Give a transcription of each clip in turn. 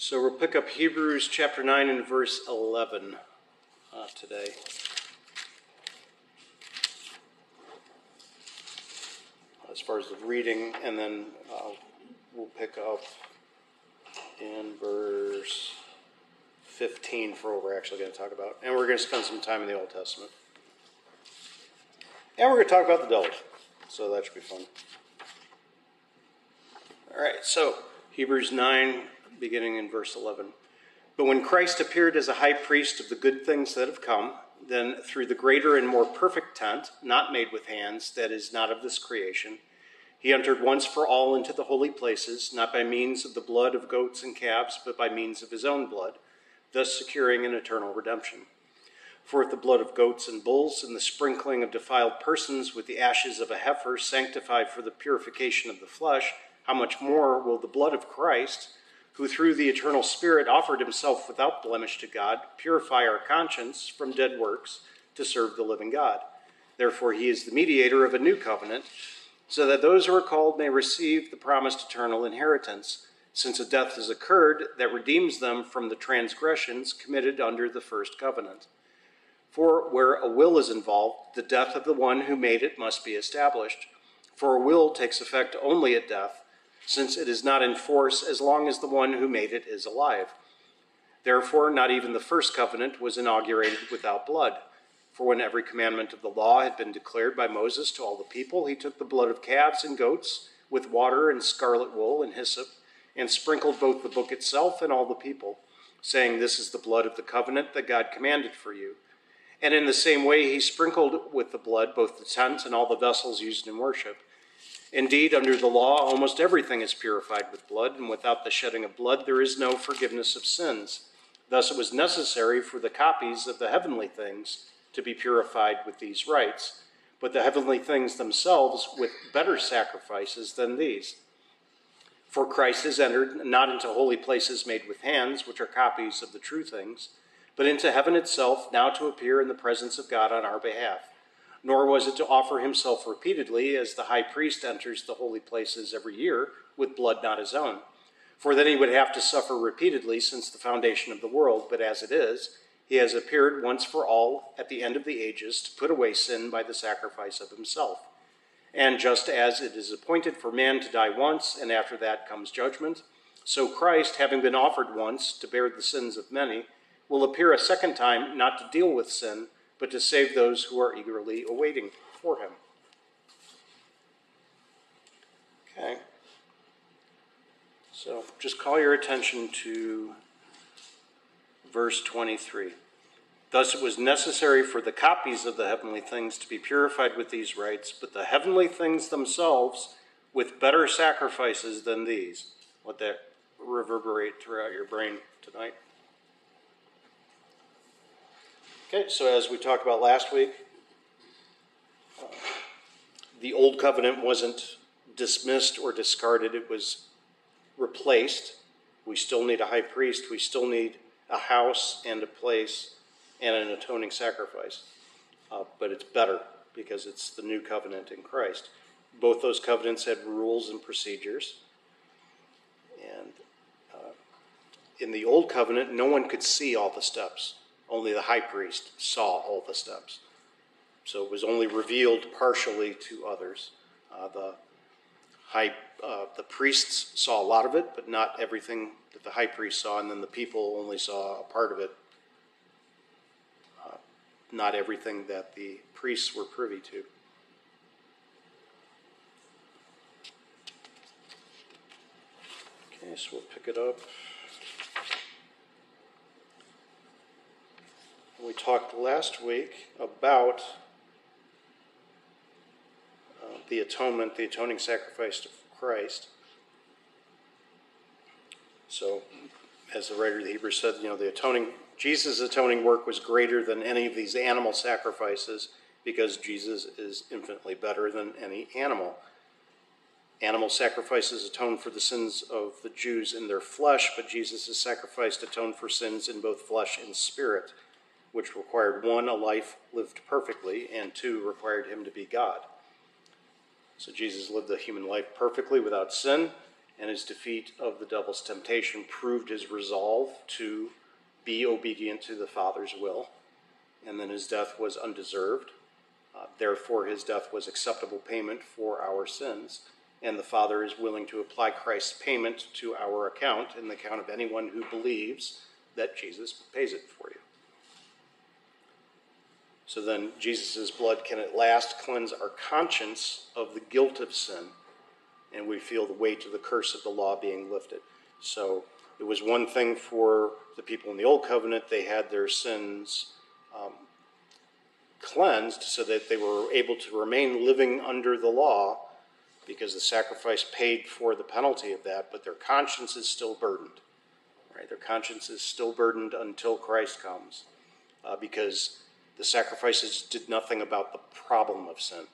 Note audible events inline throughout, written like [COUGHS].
So we'll pick up Hebrews chapter 9 and verse 11 uh, today. As far as the reading, and then uh, we'll pick up in verse 15 for what we're actually going to talk about. And we're going to spend some time in the Old Testament. And we're going to talk about the devil. So that should be fun. All right, so Hebrews 9, beginning in verse 11. But when Christ appeared as a high priest of the good things that have come, then through the greater and more perfect tent, not made with hands, that is not of this creation, he entered once for all into the holy places, not by means of the blood of goats and calves, but by means of his own blood, thus securing an eternal redemption. For if the blood of goats and bulls and the sprinkling of defiled persons with the ashes of a heifer sanctify for the purification of the flesh, how much more will the blood of Christ, who through the eternal Spirit offered himself without blemish to God, purify our conscience from dead works to serve the living God? Therefore, he is the mediator of a new covenant so that those who are called may receive the promised eternal inheritance, since a death has occurred that redeems them from the transgressions committed under the first covenant. For where a will is involved, the death of the one who made it must be established. For a will takes effect only at death, since it is not in force as long as the one who made it is alive. Therefore, not even the first covenant was inaugurated without blood. For when every commandment of the law had been declared by Moses to all the people, he took the blood of calves and goats with water and scarlet wool and hyssop, and sprinkled both the book itself and all the people, saying, This is the blood of the covenant that God commanded for you. And in the same way, he sprinkled with the blood both the tent and all the vessels used in worship. Indeed, under the law, almost everything is purified with blood, and without the shedding of blood, there is no forgiveness of sins. Thus, it was necessary for the copies of the heavenly things to be purified with these rites, but the heavenly things themselves with better sacrifices than these. For Christ has entered not into holy places made with hands, which are copies of the true things, but into heaven itself, now to appear in the presence of God on our behalf. Nor was it to offer himself repeatedly, as the high priest enters the holy places every year with blood not his own. For then he would have to suffer repeatedly since the foundation of the world, but as it is, he has appeared once for all at the end of the ages to put away sin by the sacrifice of himself. And just as it is appointed for man to die once, and after that comes judgment, so Christ, having been offered once to bear the sins of many, will appear a second time not to deal with sin, but to save those who are eagerly awaiting for him. Okay. So just call your attention to verse 23. Thus it was necessary for the copies of the heavenly things to be purified with these rites, but the heavenly things themselves with better sacrifices than these. Let that reverberate throughout your brain tonight. Okay, so as we talked about last week, uh, the old covenant wasn't dismissed or discarded, it was replaced. We still need a high priest, we still need a house and a place and an atoning sacrifice. Uh, but it's better because it's the new covenant in Christ. Both those covenants had rules and procedures. And uh, in the old covenant, no one could see all the steps. Only the high priest saw all the steps. So it was only revealed partially to others. Uh, the high, uh, the priests saw a lot of it, but not everything that the high priest saw, and then the people only saw a part of it, uh, not everything that the priests were privy to. Okay, so we'll pick it up. We talked last week about uh, the atonement, the atoning sacrifice of Christ. So, as the writer of the Hebrews said, you know, the atoning, Jesus' atoning work was greater than any of these animal sacrifices because Jesus is infinitely better than any animal. Animal sacrifices atone for the sins of the Jews in their flesh, but Jesus' sacrifice atoned for sins in both flesh and spirit, which required one, a life lived perfectly, and two, required him to be God. So Jesus lived the human life perfectly without sin, and his defeat of the devil's temptation proved his resolve to be obedient to the Father's will. And then his death was undeserved. Uh, therefore, his death was acceptable payment for our sins. And the Father is willing to apply Christ's payment to our account in the account of anyone who believes that Jesus pays it for you. So then, Jesus' blood can at last cleanse our conscience of the guilt of sin, and we feel the weight of the curse of the law being lifted. So, it was one thing for the people in the Old Covenant, they had their sins um, cleansed so that they were able to remain living under the law because the sacrifice paid for the penalty of that, but their conscience is still burdened. Right? Their conscience is still burdened until Christ comes uh, because the sacrifices did nothing about the problem of sin.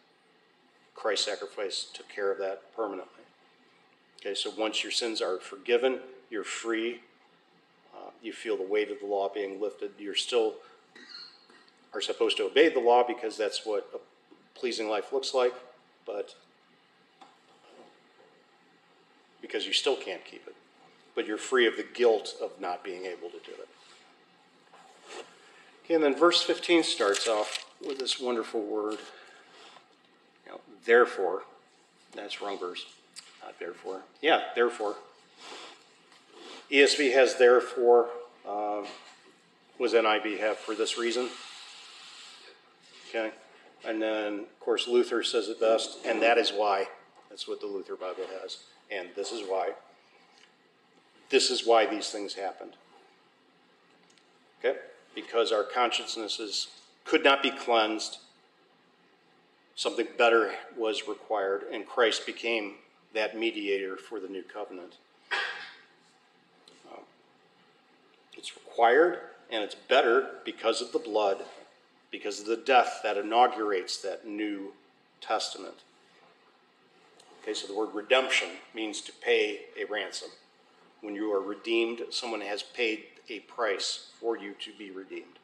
Christ's sacrifice took care of that permanently. Okay, so once your sins are forgiven, you're free. Uh, you feel the weight of the law being lifted. You're still are supposed to obey the law because that's what a pleasing life looks like, but because you still can't keep it. But you're free of the guilt of not being able to do it. Okay, and then verse 15 starts off with this wonderful word. You know, therefore, that's wrong verse. Not therefore. Yeah, therefore. ESV has therefore. Um, was NIV have for this reason? Okay. And then, of course, Luther says it best, and that is why. That's what the Luther Bible has. And this is why. This is why these things happened. Okay? Because our consciousnesses could not be cleansed. Something better was required, and Christ became that mediator for the new covenant. Um, it's required, and it's better because of the blood because of the death that inaugurates that New Testament. Okay, so the word redemption means to pay a ransom. When you are redeemed, someone has paid a price for you to be redeemed.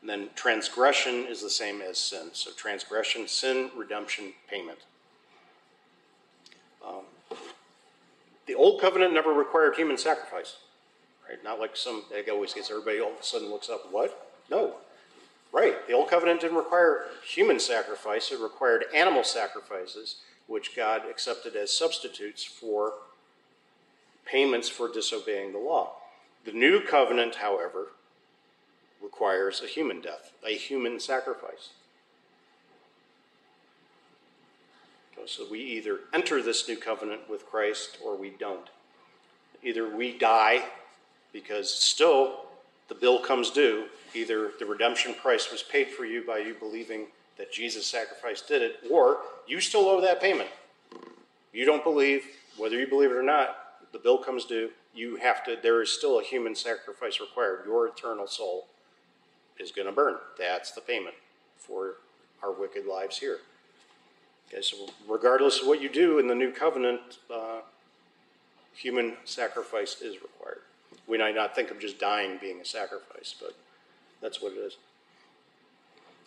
And then transgression is the same as sin. So transgression, sin, redemption, payment. Um, the old covenant never required human sacrifice, right? Not like some. It always gets everybody all of a sudden looks up. What? No, Right. The Old Covenant didn't require human sacrifice, it required animal sacrifices, which God accepted as substitutes for payments for disobeying the law. The New Covenant, however, requires a human death, a human sacrifice. So we either enter this new covenant with Christ or we don't. Either we die because still the bill comes due, either the redemption price was paid for you by you believing that Jesus' sacrifice did it, or you still owe that payment. You don't believe, whether you believe it or not, the bill comes due. You have to, there is still a human sacrifice required. Your eternal soul is going to burn. That's the payment for our wicked lives here. Okay, so regardless of what you do in the new covenant, uh, human sacrifice is required. We might not think of just dying being a sacrifice, but that's what it is.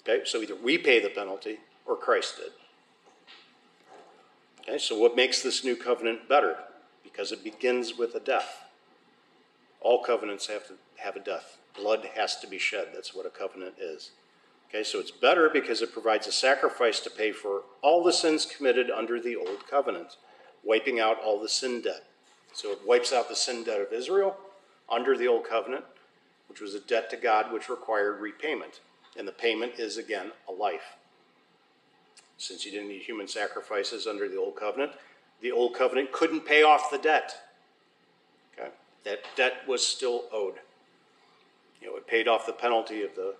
Okay, so either we pay the penalty or Christ did. Okay, so what makes this new covenant better? Because it begins with a death. All covenants have to have a death. Blood has to be shed. That's what a covenant is. Okay, so it's better because it provides a sacrifice to pay for all the sins committed under the old covenant, wiping out all the sin debt. So it wipes out the sin debt of Israel under the old covenant, which was a debt to God which required repayment. And the payment is, again, a life. Since you didn't need human sacrifices under the old covenant, the old covenant couldn't pay off the debt. Okay? That debt was still owed. You know, it paid off the penalty of the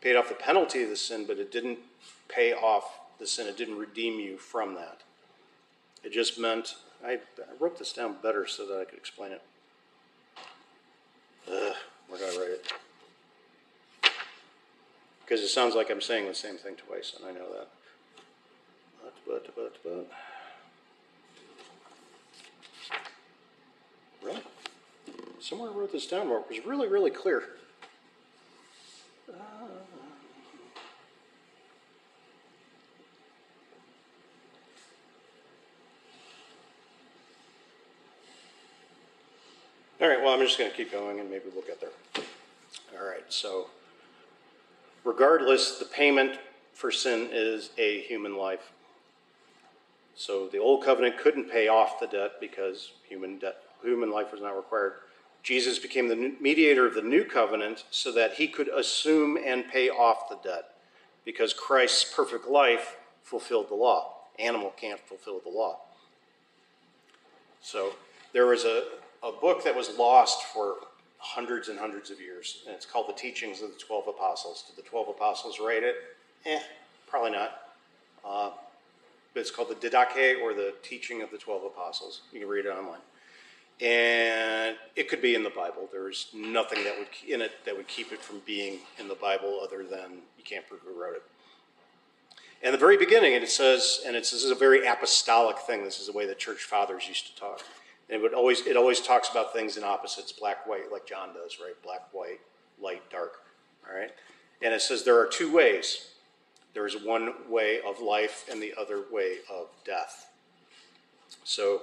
paid off the penalty of the sin, but it didn't pay off the sin. It didn't redeem you from that. It just meant I, I wrote this down better so that I could explain it. Uh, where did I write it? Because it sounds like I'm saying the same thing twice, and I know that. But, but, but, but. Really? Somewhere I wrote this down where it was really, really clear. Uh, all right, well, I'm just going to keep going and maybe we'll get there. All right, so regardless, the payment for sin is a human life. So the old covenant couldn't pay off the debt because human debt, human life was not required. Jesus became the mediator of the new covenant so that he could assume and pay off the debt because Christ's perfect life fulfilled the law. Animal can't fulfill the law. So there was a, a book that was lost for hundreds and hundreds of years, and it's called The Teachings of the Twelve Apostles. Did the Twelve Apostles write it? Eh, probably not. Uh, but it's called the Didache or the Teaching of the Twelve Apostles. You can read it online. And it could be in the Bible. There's nothing that would in it that would keep it from being in the Bible other than you can't prove who wrote it. And the very beginning, and it says, and it's, this is a very apostolic thing. This is the way the church fathers used to talk. And it would always it always talks about things in opposites, black, white, like John does, right? Black, white, light, dark. All right? And it says there are two ways. There is one way of life and the other way of death. So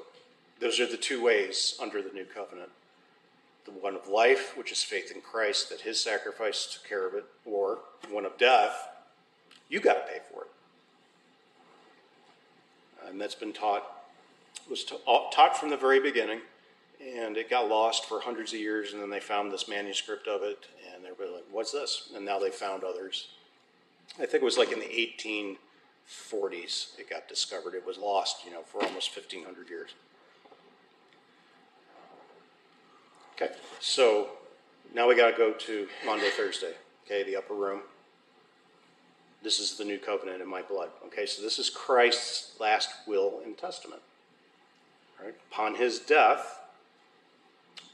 those are the two ways under the new covenant. The one of life, which is faith in Christ, that his sacrifice took care of it, or one of death, you got to pay for it. And that's been taught, was uh, taught from the very beginning, and it got lost for hundreds of years, and then they found this manuscript of it, and they were like, what's this? And now they found others. I think it was like in the 1840s it got discovered. It was lost, you know, for almost 1,500 years. Okay, so now we got to go to Maundy Thursday, okay, the upper room. This is the new covenant in my blood. Okay, so this is Christ's last will and testament. Right? Upon his death,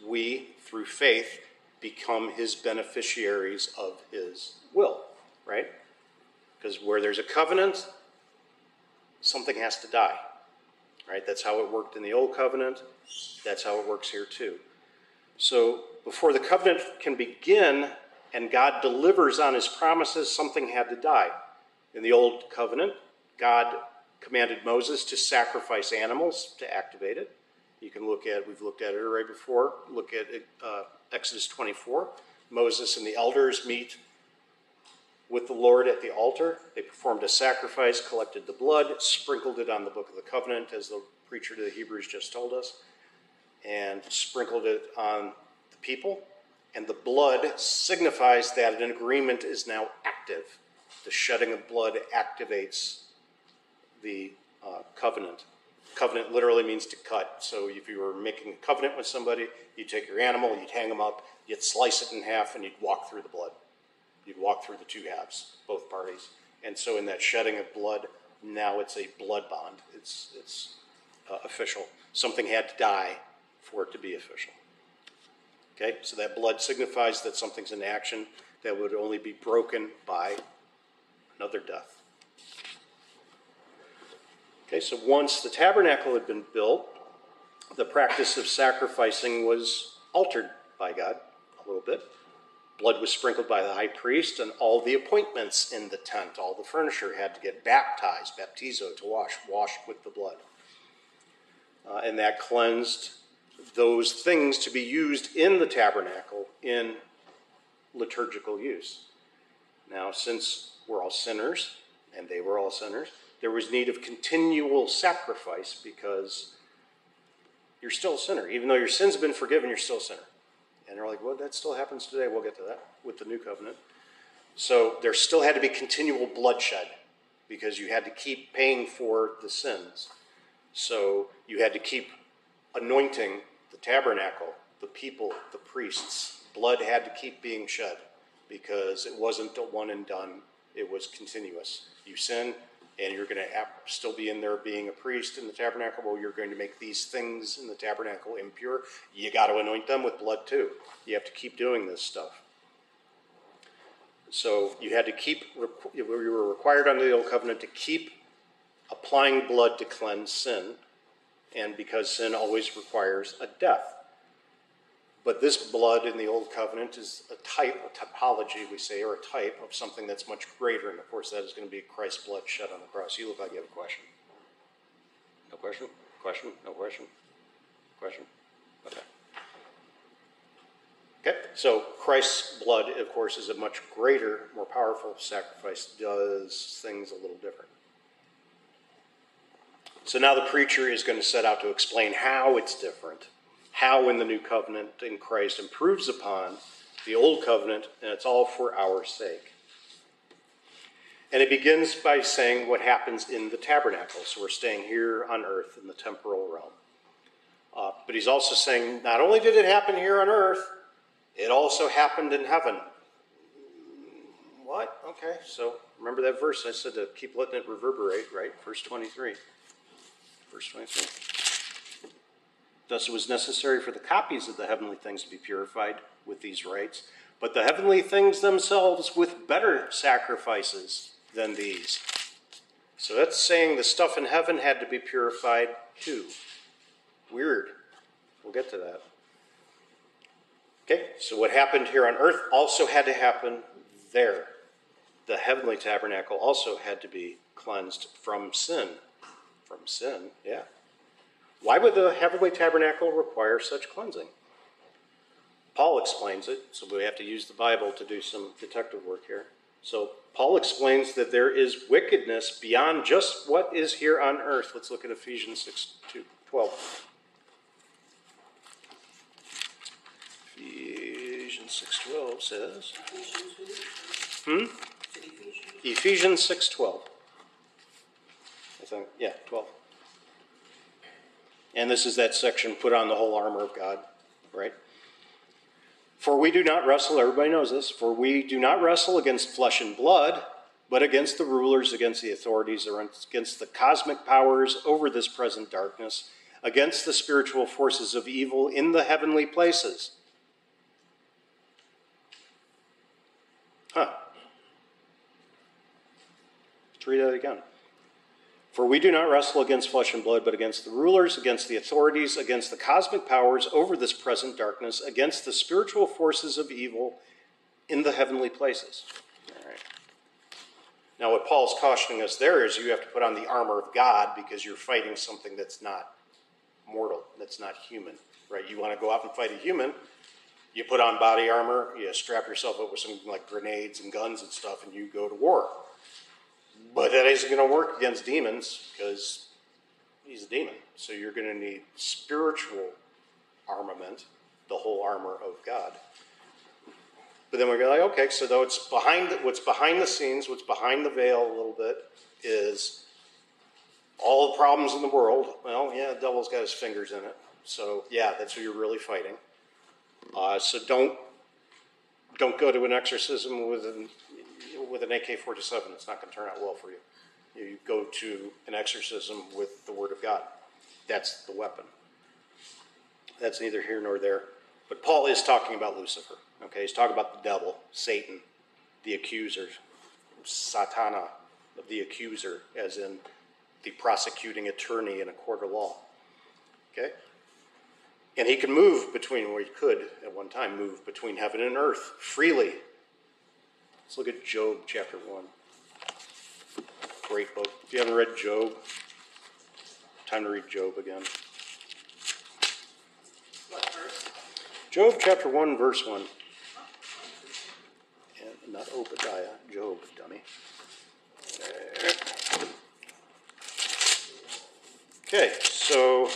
we, through faith, become his beneficiaries of his will, right? Because where there's a covenant, something has to die, right? That's how it worked in the old covenant. That's how it works here too. So before the covenant can begin and God delivers on his promises, something had to die. In the old covenant, God commanded Moses to sacrifice animals to activate it. You can look at, we've looked at it already before, look at uh, Exodus 24. Moses and the elders meet with the Lord at the altar. They performed a sacrifice, collected the blood, sprinkled it on the book of the covenant, as the preacher to the Hebrews just told us and sprinkled it on the people. And the blood signifies that an agreement is now active. The shedding of blood activates the uh, covenant. Covenant literally means to cut. So if you were making a covenant with somebody, you'd take your animal, you'd hang them up, you'd slice it in half, and you'd walk through the blood. You'd walk through the two halves, both parties. And so in that shedding of blood, now it's a blood bond. It's, it's uh, official. Something had to die for it to be official. Okay, so that blood signifies that something's in action that would only be broken by another death. Okay, so once the tabernacle had been built, the practice of sacrificing was altered by God a little bit. Blood was sprinkled by the high priest, and all the appointments in the tent, all the furniture had to get baptized, baptizo, to wash, washed with the blood. Uh, and that cleansed those things to be used in the tabernacle in liturgical use. Now, since we're all sinners, and they were all sinners, there was need of continual sacrifice because you're still a sinner. Even though your sins have been forgiven, you're still a sinner. And they're like, well, that still happens today. We'll get to that with the new covenant. So there still had to be continual bloodshed because you had to keep paying for the sins. So you had to keep anointing the tabernacle, the people, the priests. Blood had to keep being shed because it wasn't a one and done, it was continuous. You sin, and you're going to still be in there being a priest in the tabernacle. Well, you're going to make these things in the tabernacle impure. You got to anoint them with blood too. You have to keep doing this stuff. So you had to keep, you were required under the old covenant to keep applying blood to cleanse sin and because sin always requires a death. But this blood in the Old Covenant is a type, a typology, we say, or a type of something that's much greater. And of course, that is going to be Christ's blood shed on the cross. You look like you have a question. No question? Question? No question? Question? Okay. So Christ's blood, of course, is a much greater, more powerful sacrifice, does things a little different. So now the preacher is going to set out to explain how it's different, how in the new covenant in Christ improves upon the old covenant, and it's all for our sake. And it begins by saying what happens in the tabernacle. So we're staying here on earth in the temporal realm. Uh, but he's also saying not only did it happen here on earth, it also happened in heaven. What? Okay, so remember that verse I said to keep letting it reverberate, right? Verse 23. Verse 23. Thus it was necessary for the copies of the heavenly things to be purified with these rites, but the heavenly things themselves with better sacrifices than these. So that's saying the stuff in heaven had to be purified too. Weird. We'll get to that. Okay, so what happened here on earth also had to happen there. The heavenly tabernacle also had to be cleansed from sin. From sin, yeah. Why would the heavenly tabernacle require such cleansing? Paul explains it, so we have to use the Bible to do some detective work here. So Paul explains that there is wickedness beyond just what is here on earth. Let's look at Ephesians 6 12. Ephesians 6.12 says, hmm? Ephesians 6.12. I yeah, 12. And this is that section, put on the whole armor of God, right? For we do not wrestle, everybody knows this, for we do not wrestle against flesh and blood, but against the rulers, against the authorities, or against the cosmic powers over this present darkness, against the spiritual forces of evil in the heavenly places. Huh. Let's read that again. For we do not wrestle against flesh and blood, but against the rulers, against the authorities, against the cosmic powers over this present darkness, against the spiritual forces of evil in the heavenly places. Now, what Paul's cautioning us there is you have to put on the armor of God because you're fighting something that's not mortal, that's not human, right? You want to go out and fight a human, you put on body armor, you strap yourself up with some like grenades and guns and stuff, and you go to war. But that isn't going to work against demons because he's a demon. So you're going to need spiritual armament, the whole armor of God. But then we're like, okay, so though it's behind what's behind the scenes, what's behind the veil a little bit is all the problems in the world. Well, yeah, the devil's got his fingers in it. So yeah, that's who you're really fighting. Uh, so don't don't go to an exorcism with an with an AK-47. It's not going to turn out well for you. You go to an exorcism with the Word of God. That's the weapon. That's neither here nor there. But Paul is talking about Lucifer. Okay, he's talking about the devil, Satan, the accuser, Satana, of the accuser, as in the prosecuting attorney in a court of law. Okay? And he can move between, or he could at one time move between heaven and earth freely. Let's look at Job chapter 1. Great book. If you haven't read Job, time to read Job again. What verse? Job chapter 1, verse 1. And not Obadiah, Job, dummy. Okay, so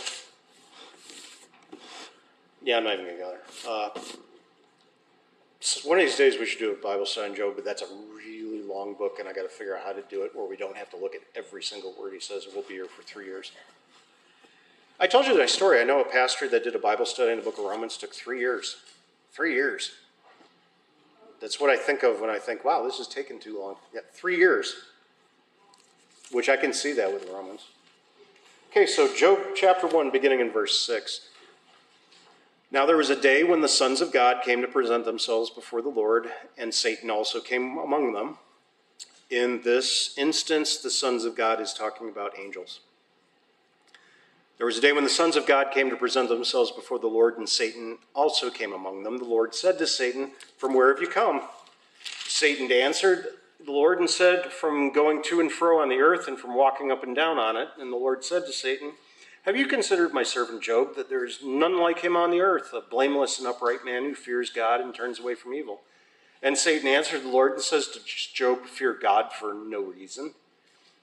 yeah, I'm not even to go there. Uh, one of these days we should do a Bible study on Job, but that's a really long book, and I got to figure out how to do it where we don't have to look at every single word he says. We'll be here for three years. I told you that story. I know a pastor that did a Bible study in the book of Romans. Took three years. Three years. That's what I think of when I think, wow, this is taking too long. Yeah, three years. Which I can see that with Romans. Okay, so Job chapter 1, beginning in verse 6. Now there was a day when the sons of God came to present themselves before the Lord, and Satan also came among them. In this instance, the sons of God is talking about angels. There was a day when the sons of God came to present themselves before the Lord, and Satan also came among them. The Lord said to Satan, From where have you come? Satan answered the Lord and said, From going to and fro on the earth and from walking up and down on it. And the Lord said to Satan, Have you considered my servant Job, that there is none like him on the earth, a blameless and upright man who fears God and turns away from evil? And Satan answered the Lord and says to Job, Fear God for no reason.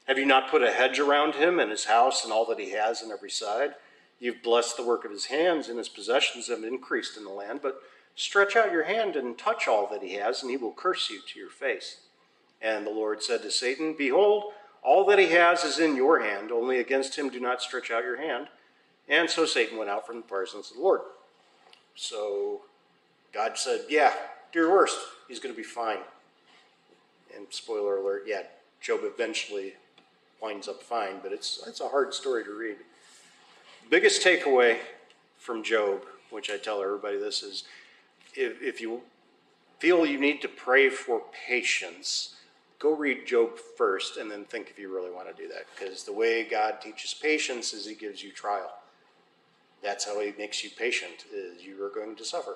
Have you not put a hedge around him and his house and all that he has on every side? You've blessed the work of his hands, and his possessions have increased in the land. But stretch out your hand and touch all that he has, and he will curse you to your face. And the Lord said to Satan, Behold, all that he has is in your hand, only against him do not stretch out your hand. And so Satan went out from the presence of the Lord. So God said, Yeah, do your worst. He's going to be fine. And spoiler alert, yeah, Job eventually winds up fine, but it's, it's a hard story to read. Biggest takeaway from Job, which I tell everybody this, is if, if you feel you need to pray for patience, go read Job first and then think if you really want to do that. Because the way God teaches patience is he gives you trial. That's how he makes you patient, is you are going to suffer.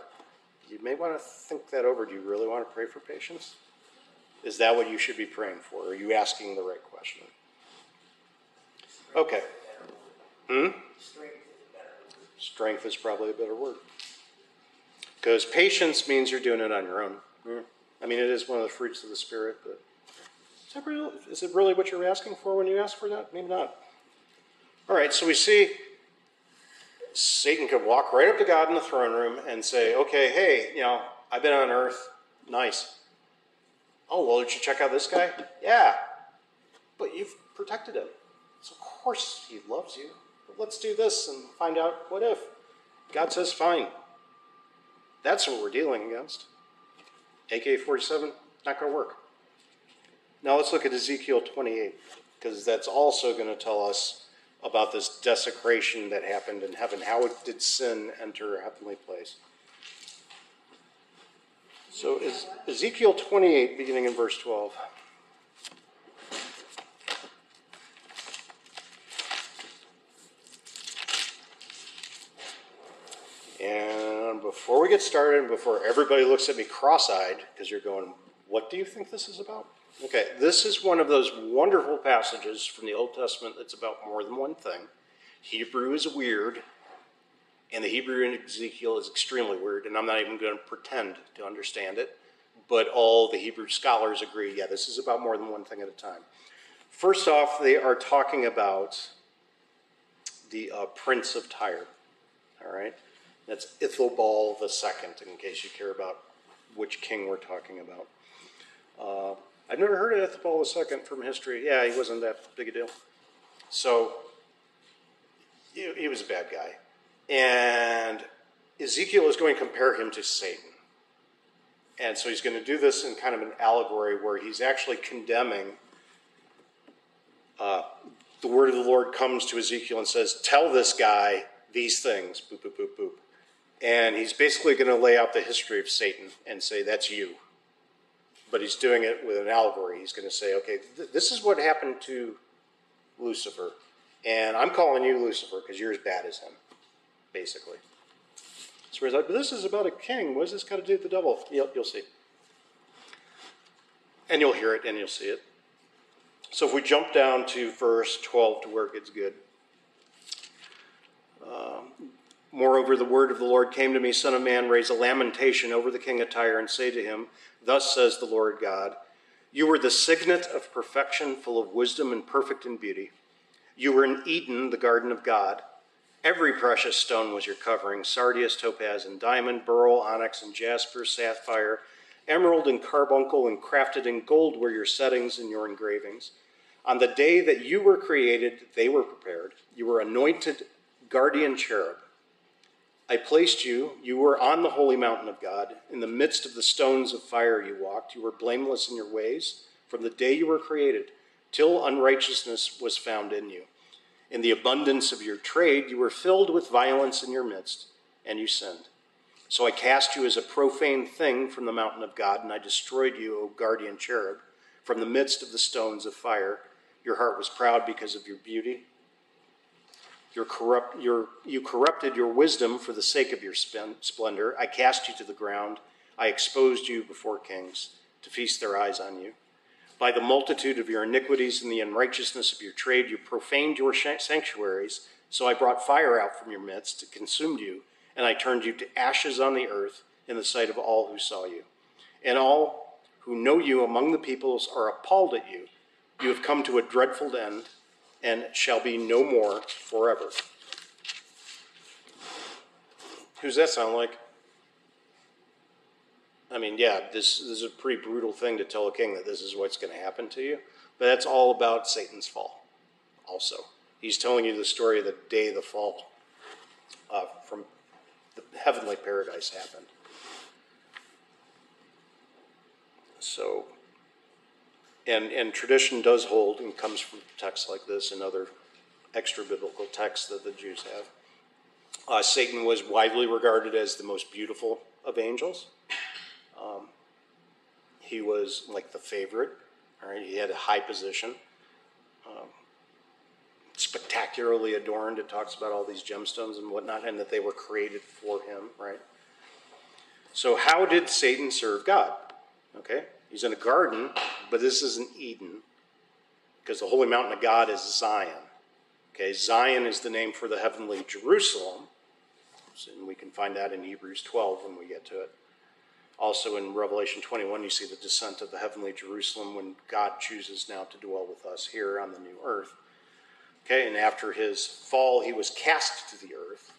You may want to think that over. Do you really want to pray for patience? Is that what you should be praying for? Are you asking the right question? Okay. Hmm? Strength is probably a better word. Because patience means you're doing it on your own. I mean, it is one of the fruits of the Spirit, but is, that is it really what you're asking for when you ask for that? Maybe not. All right, so we see Satan could walk right up to God in the throne room and say, okay, hey, you know, I've been on earth. Nice. Oh, well, did you check out this guy? Yeah. But you've protected him. So, of course, he loves you. But let's do this and find out what if. God says, fine. That's what we're dealing against. AK 47, not going to work. Now let's look at Ezekiel 28, because that's also going to tell us about this desecration that happened in heaven. How did sin enter a heavenly place? So is Ezekiel 28, beginning in verse 12. And before we get started, before everybody looks at me cross eyed, because you're going, what do you think this is about? Okay, this is one of those wonderful passages from the Old Testament that's about more than one thing. Hebrew is weird, and the Hebrew in Ezekiel is extremely weird, and I'm not even going to pretend to understand it. But all the Hebrew scholars agree yeah, this is about more than one thing at a time. First off, they are talking about the uh, Prince of Tyre. All right? That's Ithobal II, in case you care about which king we're talking about. Uh, I've never heard of Ithobal II from history. Yeah, he wasn't that big a deal. So he, he was a bad guy. And Ezekiel is going to compare him to Satan. And so he's going to do this in kind of an allegory where he's actually condemning. Uh, the word of the Lord comes to Ezekiel and says, Tell this guy these things, boop, boop, boop, boop. And he's basically going to lay out the history of Satan and say, That's you but he's doing it with an allegory. He's going to say, okay, th- this is what happened to Lucifer, and I'm calling you Lucifer because you're as bad as him, basically. So he's like, but this is about a king. What does this got to do with the devil? You'll, you'll see. And you'll hear it and you'll see it. So if we jump down to verse 12 to where it gets good. Um, Moreover, the word of the Lord came to me, Son of man, raise a lamentation over the king of Tyre, and say to him, Thus says the Lord God You were the signet of perfection, full of wisdom and perfect in beauty. You were in Eden, the garden of God. Every precious stone was your covering sardius, topaz, and diamond, beryl, onyx, and jasper, sapphire, emerald, and carbuncle, and crafted in gold were your settings and your engravings. On the day that you were created, they were prepared. You were anointed guardian cherub. I placed you, you were on the holy mountain of God. In the midst of the stones of fire you walked. You were blameless in your ways from the day you were created till unrighteousness was found in you. In the abundance of your trade, you were filled with violence in your midst, and you sinned. So I cast you as a profane thing from the mountain of God, and I destroyed you, O guardian cherub, from the midst of the stones of fire. Your heart was proud because of your beauty your corrupt, your, you corrupted your wisdom for the sake of your splendor. I cast you to the ground. I exposed you before kings to feast their eyes on you. By the multitude of your iniquities and the unrighteousness of your trade, you profaned your sanctuaries, So I brought fire out from your midst to consume you, and I turned you to ashes on the earth in the sight of all who saw you. And all who know you among the peoples are appalled at you. You have come to a dreadful end, and shall be no more forever. Who's that sound like? I mean, yeah, this, this is a pretty brutal thing to tell a king that this is what's going to happen to you. But that's all about Satan's fall, also. He's telling you the story of the day the fall uh, from the heavenly paradise happened. So, and, and tradition does hold and comes from texts like this and other extra biblical texts that the Jews have. Uh, Satan was widely regarded as the most beautiful of angels. Um, he was like the favorite. Right, he had a high position, um, spectacularly adorned. It talks about all these gemstones and whatnot, and that they were created for him. Right. So, how did Satan serve God? Okay, he's in a garden, but this isn't Eden, because the holy mountain of God is Zion. Okay, Zion is the name for the heavenly Jerusalem, and we can find that in Hebrews 12 when we get to it. Also in Revelation 21, you see the descent of the heavenly Jerusalem when God chooses now to dwell with us here on the new earth. Okay, and after his fall, he was cast to the earth.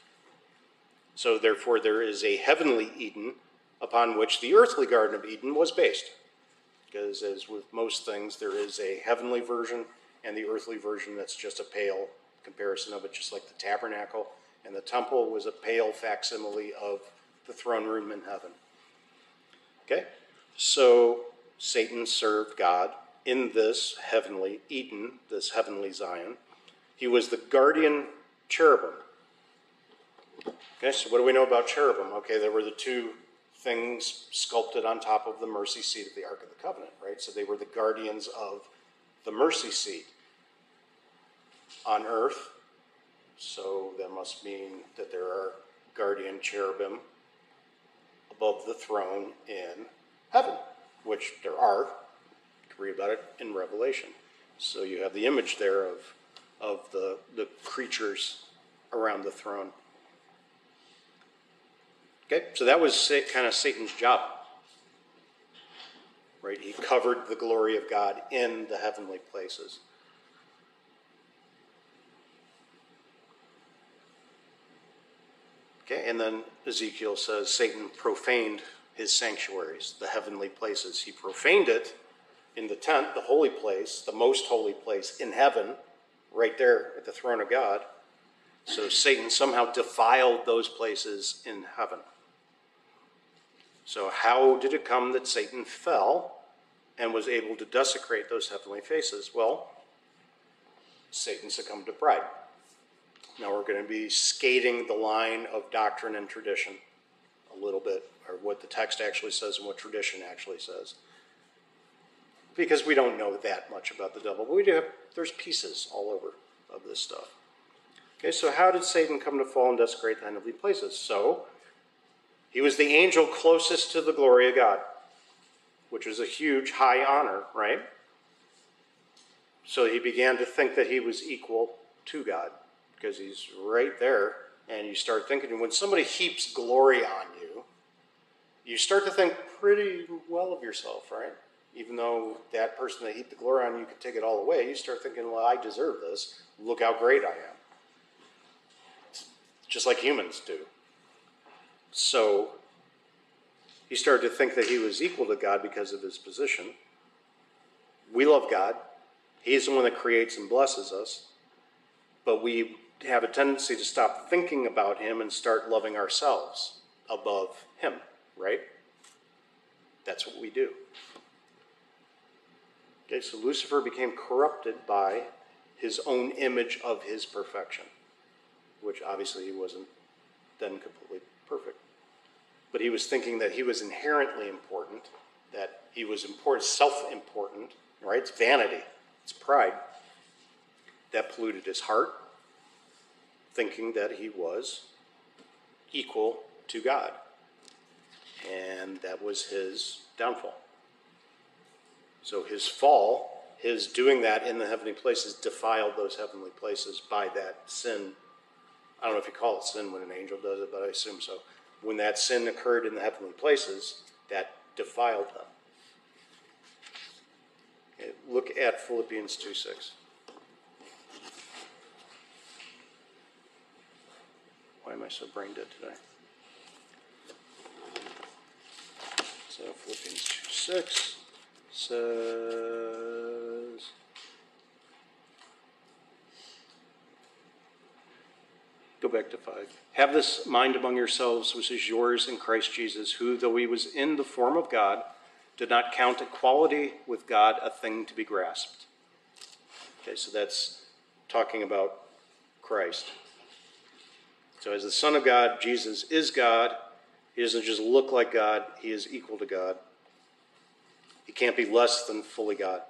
So therefore, there is a heavenly Eden upon which the earthly Garden of Eden was based. Because as with most things, there is a heavenly version and the earthly version that's just a pale comparison of it, just like the tabernacle and the temple was a pale facsimile of the throne room in heaven. Okay? So Satan served God in this heavenly Eden, this heavenly Zion. He was the guardian cherubim. Okay, so what do we know about cherubim? Okay, there were the two things sculpted on top of the mercy seat of the Ark of the Covenant, right? So they were the guardians of the mercy seat on earth. So that must mean that there are guardian cherubim above the throne in heaven, which there are. You can read about it in Revelation. So you have the image there of, of the, the creatures around the throne. Okay, so that was kind of Satan's job. Right? He covered the glory of God in the heavenly places. Okay, and then Ezekiel says Satan profaned his sanctuaries, the heavenly places. He profaned it in the tent, the holy place, the most holy place in heaven, right there at the throne of God. So Satan somehow defiled those places in heaven. So, how did it come that Satan fell and was able to desecrate those heavenly faces? Well, Satan succumbed to pride. Now we're going to be skating the line of doctrine and tradition a little bit, or what the text actually says and what tradition actually says. Because we don't know that much about the devil, but we do have, there's pieces all over of this stuff. Okay, so how did Satan come to fall and desecrate the heavenly places? So, he was the angel closest to the glory of God, which was a huge, high honor, right? So he began to think that he was equal to God because he's right there. And you start thinking, when somebody heaps glory on you, you start to think pretty well of yourself, right? Even though that person that heaped the glory on you could take it all away, you start thinking, well, I deserve this. Look how great I am. Just like humans do. So he started to think that he was equal to God because of his position. We love God. He's the one that creates and blesses us. But we have a tendency to stop thinking about him and start loving ourselves above him, right? That's what we do. Okay, so Lucifer became corrupted by his own image of his perfection, which obviously he wasn't then completely perfect. But he was thinking that he was inherently important, that he was important, self important, right? It's vanity, it's pride that polluted his heart thinking that he was equal to God. And that was his downfall. So his fall, his doing that in the heavenly places, defiled those heavenly places by that sin I don't know if you call it sin when an angel does it, but I assume so. When that sin occurred in the heavenly places, that defiled them. Look at Philippians 2 6. Why am I so brain dead today? So Philippians 2 6 says. Go back to 5. Have this mind among yourselves, which is yours in Christ Jesus, who, though he was in the form of God, did not count equality with God a thing to be grasped. Okay, so that's talking about Christ. So, as the Son of God, Jesus is God. He doesn't just look like God, he is equal to God. He can't be less than fully God.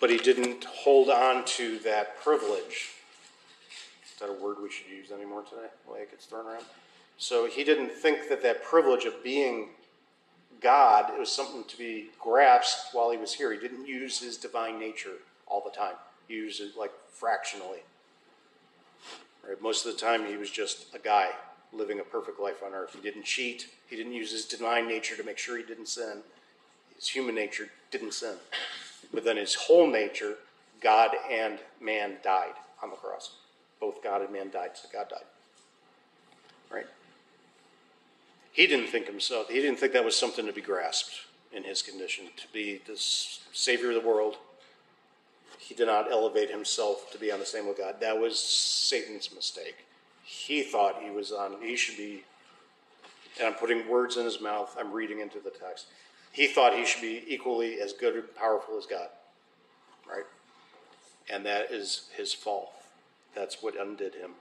But he didn't hold on to that privilege. That a word we should use anymore today? The way it gets thrown around. So he didn't think that that privilege of being God it was something to be grasped while he was here. He didn't use his divine nature all the time. He used it like fractionally. Right? Most of the time, he was just a guy living a perfect life on earth. He didn't cheat. He didn't use his divine nature to make sure he didn't sin. His human nature didn't sin. But then his whole nature, God and man died on the cross. Both God and man died, so God died. Right? He didn't think himself, he didn't think that was something to be grasped in his condition, to be the Savior of the world. He did not elevate himself to be on the same with God. That was Satan's mistake. He thought he was on, he should be, and I'm putting words in his mouth, I'm reading into the text. He thought he should be equally as good and powerful as God, right? And that is his fall. That's what undid him.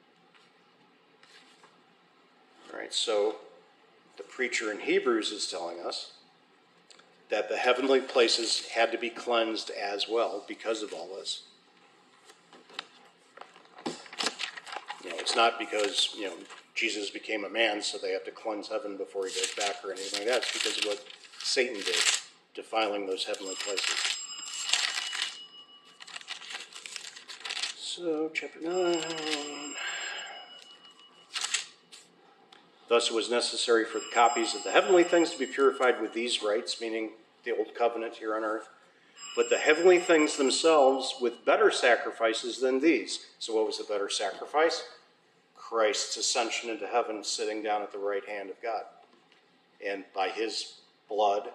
All right, so the preacher in Hebrews is telling us that the heavenly places had to be cleansed as well because of all this. You know, it's not because, you know, Jesus became a man, so they have to cleanse heaven before he goes back or anything like that. It's because of what Satan did, defiling those heavenly places. So, chapter 9. Thus, it was necessary for the copies of the heavenly things to be purified with these rites, meaning the old covenant here on earth, but the heavenly things themselves with better sacrifices than these. So, what was the better sacrifice? Christ's ascension into heaven, sitting down at the right hand of God. And by his blood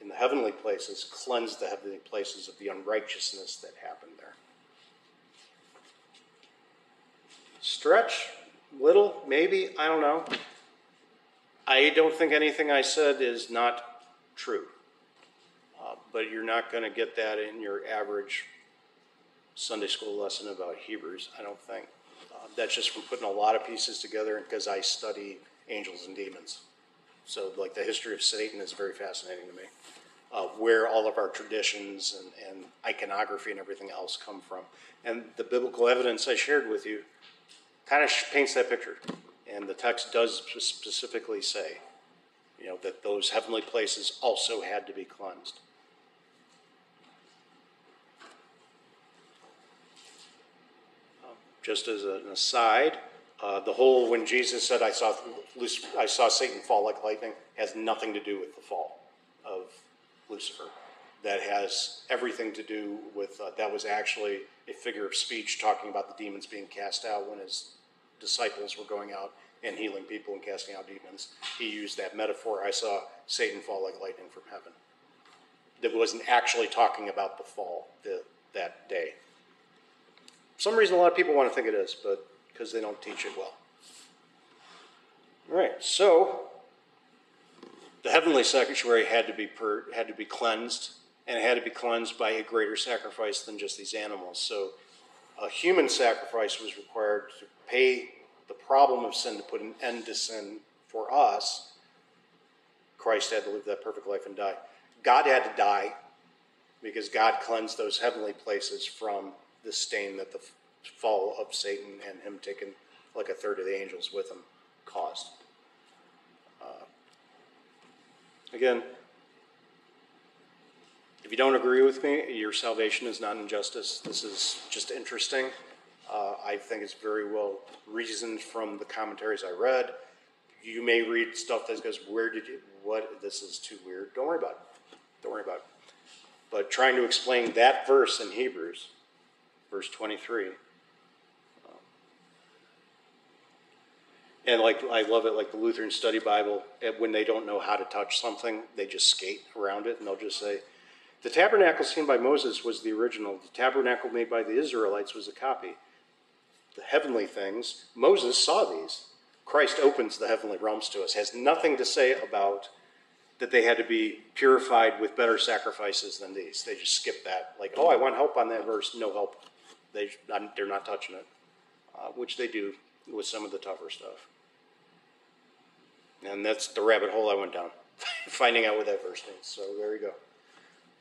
in the heavenly places, cleansed the heavenly places of the unrighteousness that happened there. Stretch? Little? Maybe? I don't know. I don't think anything I said is not true. Uh, but you're not going to get that in your average Sunday school lesson about Hebrews, I don't think. Uh, that's just from putting a lot of pieces together because I study angels and demons. So, like, the history of Satan is very fascinating to me. Uh, where all of our traditions and, and iconography and everything else come from. And the biblical evidence I shared with you kind of paints that picture. And the text does specifically say, you know, that those heavenly places also had to be cleansed. Um, just as an aside, uh, the whole when Jesus said, "I saw I saw Satan fall like lightning," has nothing to do with the fall of Lucifer. That has everything to do with uh, that was actually a figure of speech talking about the demons being cast out when his disciples were going out and healing people and casting out demons. He used that metaphor. I saw Satan fall like lightning from heaven. That wasn't actually talking about the fall the, that day. For some reason, a lot of people want to think it is, but because they don't teach it well. All right, so the heavenly sanctuary had to be per, had to be cleansed, and it had to be cleansed by a greater sacrifice than just these animals. So, a human sacrifice was required to pay the problem of sin to put an end to sin for us. Christ had to live that perfect life and die. God had to die because God cleansed those heavenly places from the stain that the fall of Satan and him taking like a third of the angels with him caused. Uh, again, if you don't agree with me, your salvation is not injustice. This is just interesting. Uh, I think it's very well reasoned from the commentaries I read. You may read stuff that goes, "Where did you? What? This is too weird." Don't worry about it. Don't worry about it. But trying to explain that verse in Hebrews, verse twenty-three. um, And like I love it, like the Lutheran Study Bible. When they don't know how to touch something, they just skate around it, and they'll just say, "The tabernacle seen by Moses was the original. The tabernacle made by the Israelites was a copy. The heavenly things Moses saw these. Christ opens the heavenly realms to us. Has nothing to say about that they had to be purified with better sacrifices than these. They just skip that. Like, oh, I want help on that verse. No help. They, they're not touching it, uh, which they do with some of the tougher stuff. And that's the rabbit hole I went down, [LAUGHS] finding out what that verse means. So there you go.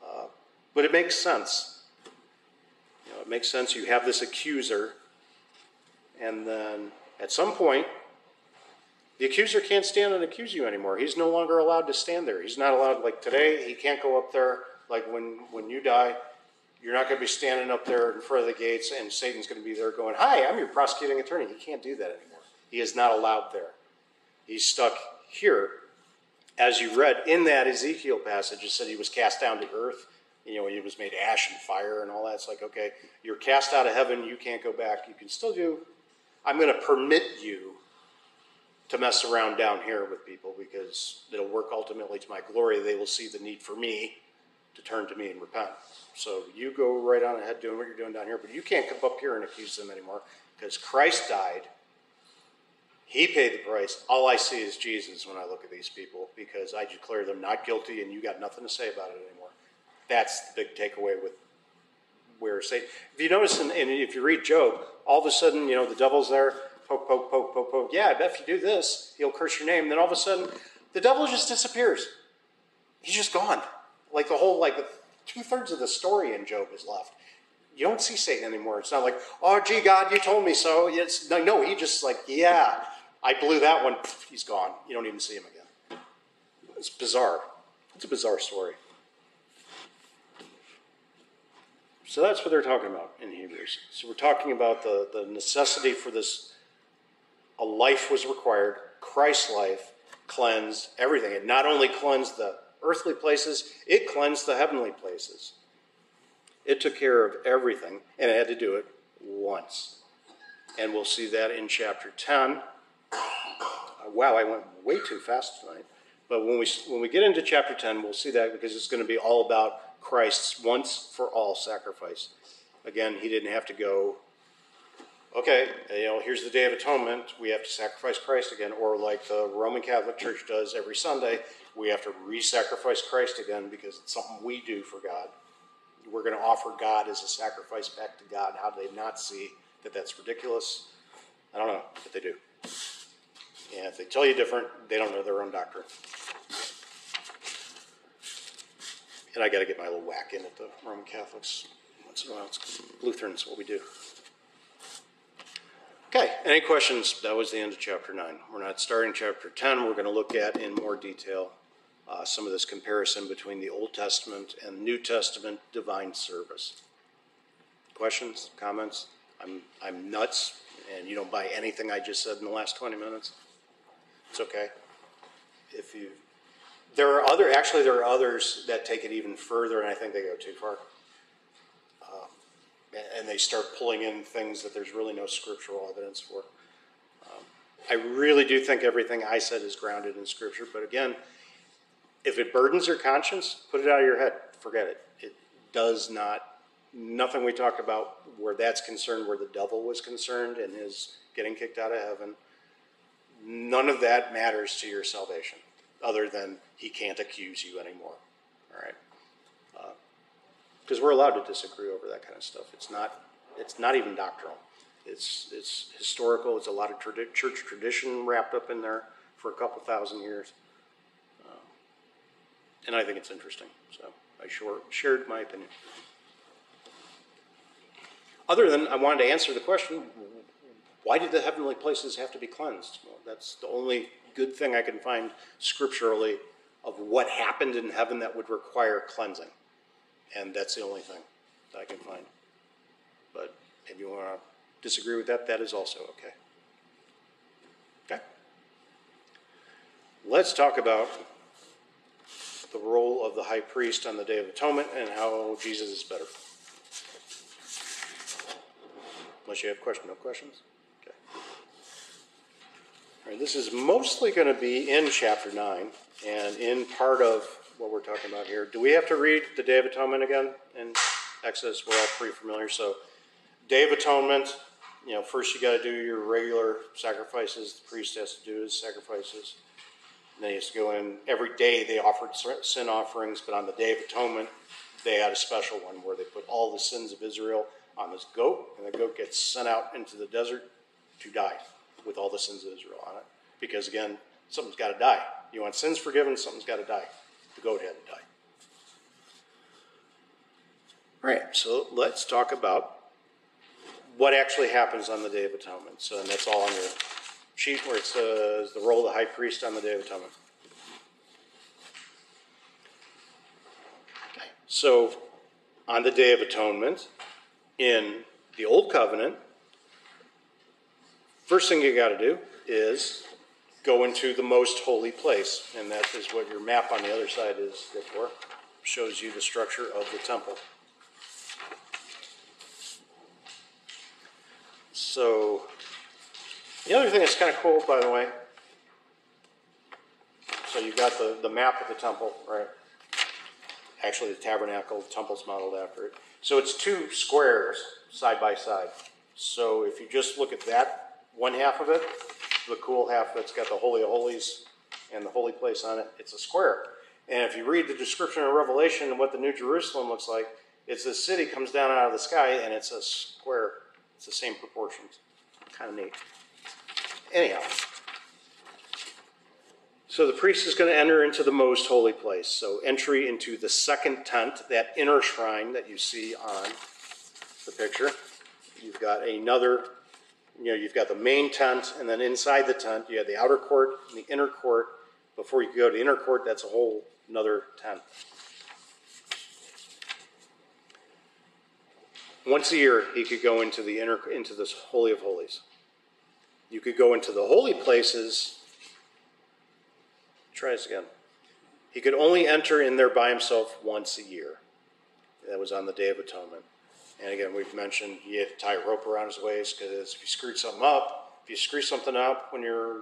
Uh, but it makes sense. You know, it makes sense. You have this accuser, and then at some point, the accuser can't stand and accuse you anymore. He's no longer allowed to stand there. He's not allowed, like today, he can't go up there. Like when, when you die, you're not going to be standing up there in front of the gates and Satan's going to be there going, Hi, I'm your prosecuting attorney. He can't do that anymore. He is not allowed there. He's stuck here. As you read in that Ezekiel passage, it said he was cast down to earth. You know, he was made ash and fire and all that. It's like, okay, you're cast out of heaven. You can't go back. You can still do, I'm going to permit you to mess around down here with people because it'll work ultimately to my glory. They will see the need for me to turn to me and repent. So you go right on ahead doing what you're doing down here, but you can't come up here and accuse them anymore because Christ died. He paid the price. All I see is Jesus when I look at these people because I declare them not guilty and you got nothing to say about it anymore. That's the big takeaway with where Satan. If you notice, and if you read Job, all of a sudden, you know, the devil's there, poke, poke, poke, poke, poke. Yeah, I bet if you do this, he'll curse your name. Then all of a sudden, the devil just disappears. He's just gone. Like the whole, like two thirds of the story in Job is left. You don't see Satan anymore. It's not like, oh, gee, God, you told me so. It's no, no. He just like, yeah, I blew that one. He's gone. You don't even see him again. It's bizarre. It's a bizarre story. So that's what they're talking about in Hebrews. So we're talking about the, the necessity for this. A life was required, Christ's life cleansed everything. It not only cleansed the earthly places, it cleansed the heavenly places. It took care of everything, and it had to do it once. And we'll see that in chapter 10. Uh, wow, I went way too fast tonight. But when we, when we get into chapter 10, we'll see that because it's going to be all about Christ's once for all sacrifice. Again, he didn't have to go, okay, you know, here's the Day of Atonement. We have to sacrifice Christ again. Or like the Roman Catholic Church does every Sunday, we have to re sacrifice Christ again because it's something we do for God. We're going to offer God as a sacrifice back to God. How do they not see that that's ridiculous? I don't know, but they do. And if they tell you different, they don't know their own doctrine. And I got to get my little whack in at the Roman Catholics once in a while. It's Lutherans, what we do. Okay, any questions? That was the end of chapter 9. We're not starting chapter 10. We're going to look at in more detail uh, some of this comparison between the Old Testament and New Testament divine service. Questions, comments? I'm, I'm nuts, and you don't buy anything I just said in the last 20 minutes. It's okay. If you, there are other, actually, there are others that take it even further, and I think they go too far. And, and they start pulling in things that there's really no scriptural evidence for. Um, I really do think everything I said is grounded in scripture, but again, if it burdens your conscience, put it out of your head. Forget it. It does not, nothing we talked about where that's concerned, where the devil was concerned and his getting kicked out of heaven, none of that matters to your salvation other than he can't accuse you anymore. All right? Uh, because we're allowed to disagree over that kind of stuff. It's not, it's not even doctrinal. It's, it's historical. It's a lot of tradi- church tradition wrapped up in there for a couple thousand years uh, and I think it's interesting. So I short, shared my opinion. Other than I wanted to answer the question, why did the heavenly places have to be cleansed? Well, that's the only good thing I can find scripturally of what happened in heaven that would require cleansing, and that's the only thing that I can find. But if you want to disagree with that, that is also okay. Okay? Let's talk about the role of the high priest on the Day of Atonement and how Jesus is better. Unless you have questions, no questions? Right, this is mostly going to be in chapter 9 and in part of what we're talking about here. Do we have to read the Day of Atonement again in Exodus? We're all pretty familiar. So, Day of Atonement, you know, first you got to do your regular sacrifices. The priest has to do his sacrifices. And they used to go in every day. They offered sin offerings, but on the Day of Atonement, they had a special one where they put all the sins of Israel on this goat, and the goat gets sent out into the desert to die with all the sins of Israel on it. Because again, something's got to die. You want sins forgiven, something's got to die. The goat had to die. All right, so let's talk about what actually happens on the Day of Atonement. So, and that's all on your sheet where it says the role of the high priest on the Day of Atonement. Okay. So, on the Day of Atonement, in the Old Covenant, first thing you got to do is go into the most holy place, and that is what your map on the other side is for. Shows you the structure of the temple. So, the other thing that's kind of cool, by the way, so you've got the, the map of the temple, right? Actually, the tabernacle, the temple's modeled after it. So it's two squares side by side. So if you just look at that one half of it, the cool half that's got the Holy of Holies and the holy place on it, it's a square. And if you read the description of Revelation and what the New Jerusalem looks like, it's this city comes down out of the sky and it's a square. It's the same proportions. Kind of neat. Anyhow, so the priest is going to enter into the most holy place. So entry into the second tent, that inner shrine that you see on the picture. You've got another, you know, you've got the main tent, and then inside the tent, you have the outer court and the inner court. Before you go to the inner court, that's a whole another tent. Once a year, he could go into the inner into this holy of holies. You could go into the holy places. Try this again. He could only enter in there by himself once a year. That was on the Day of Atonement. And again, we've mentioned he had to tie a rope around his waist because if you screwed something up, if you screw something up when you're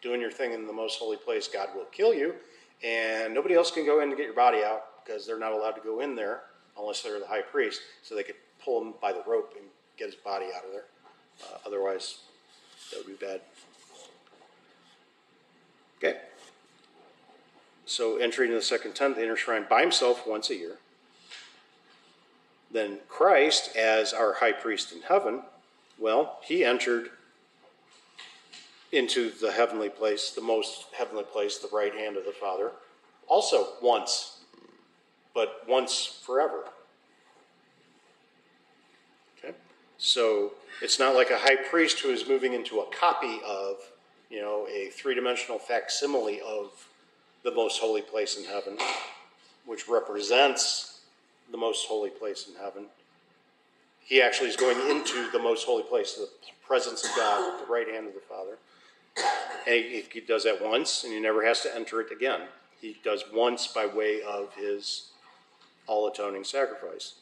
doing your thing in the most holy place, God will kill you. And nobody else can go in to get your body out because they're not allowed to go in there unless they're the high priest. So they could pull him by the rope and get his body out of there. Uh, otherwise, that would be bad. Okay. So entering the second tent, the inner shrine by himself once a year. Then Christ, as our high priest in heaven, well, he entered into the heavenly place, the most heavenly place, the right hand of the Father, also once, but once forever. Okay? So it's not like a high priest who is moving into a copy of, you know, a three dimensional facsimile of the most holy place in heaven, which represents the most holy place in heaven. He actually is going into the most holy place, the presence of God, the right hand of the Father. And he, he does that once, and he never has to enter it again. He does once by way of his all atoning sacrifice.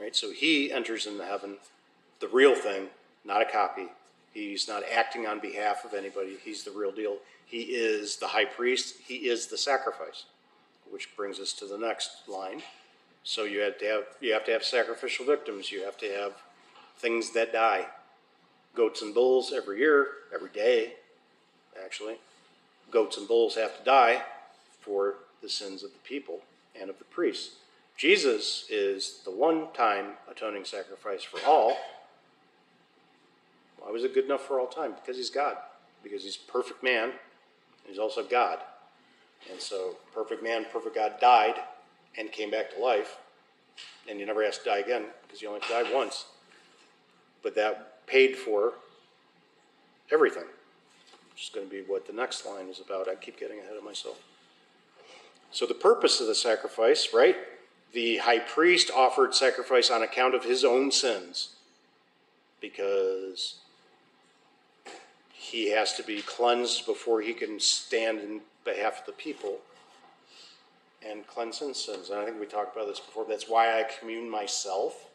Right? So he enters into heaven, the real thing, not a copy. He's not acting on behalf of anybody. He's the real deal. He is the high priest. He is the sacrifice, which brings us to the next line. So you have to have you have to have sacrificial victims. You have to have things that die. Goats and bulls every year, every day, actually. Goats and bulls have to die for the sins of the people and of the priests. Jesus is the one time atoning sacrifice for all. Why was it good enough for all time? Because he's God. Because he's perfect man. He's also God. And so, perfect man, perfect God died and came back to life. And you never has to die again because you only died once. But that paid for everything, which is going to be what the next line is about. I keep getting ahead of myself. So, the purpose of the sacrifice, right? The high priest offered sacrifice on account of his own sins. because he has to be cleansed before he can stand in behalf of the people and cleanse his sins. And I think we talked about this before. That's why I commune myself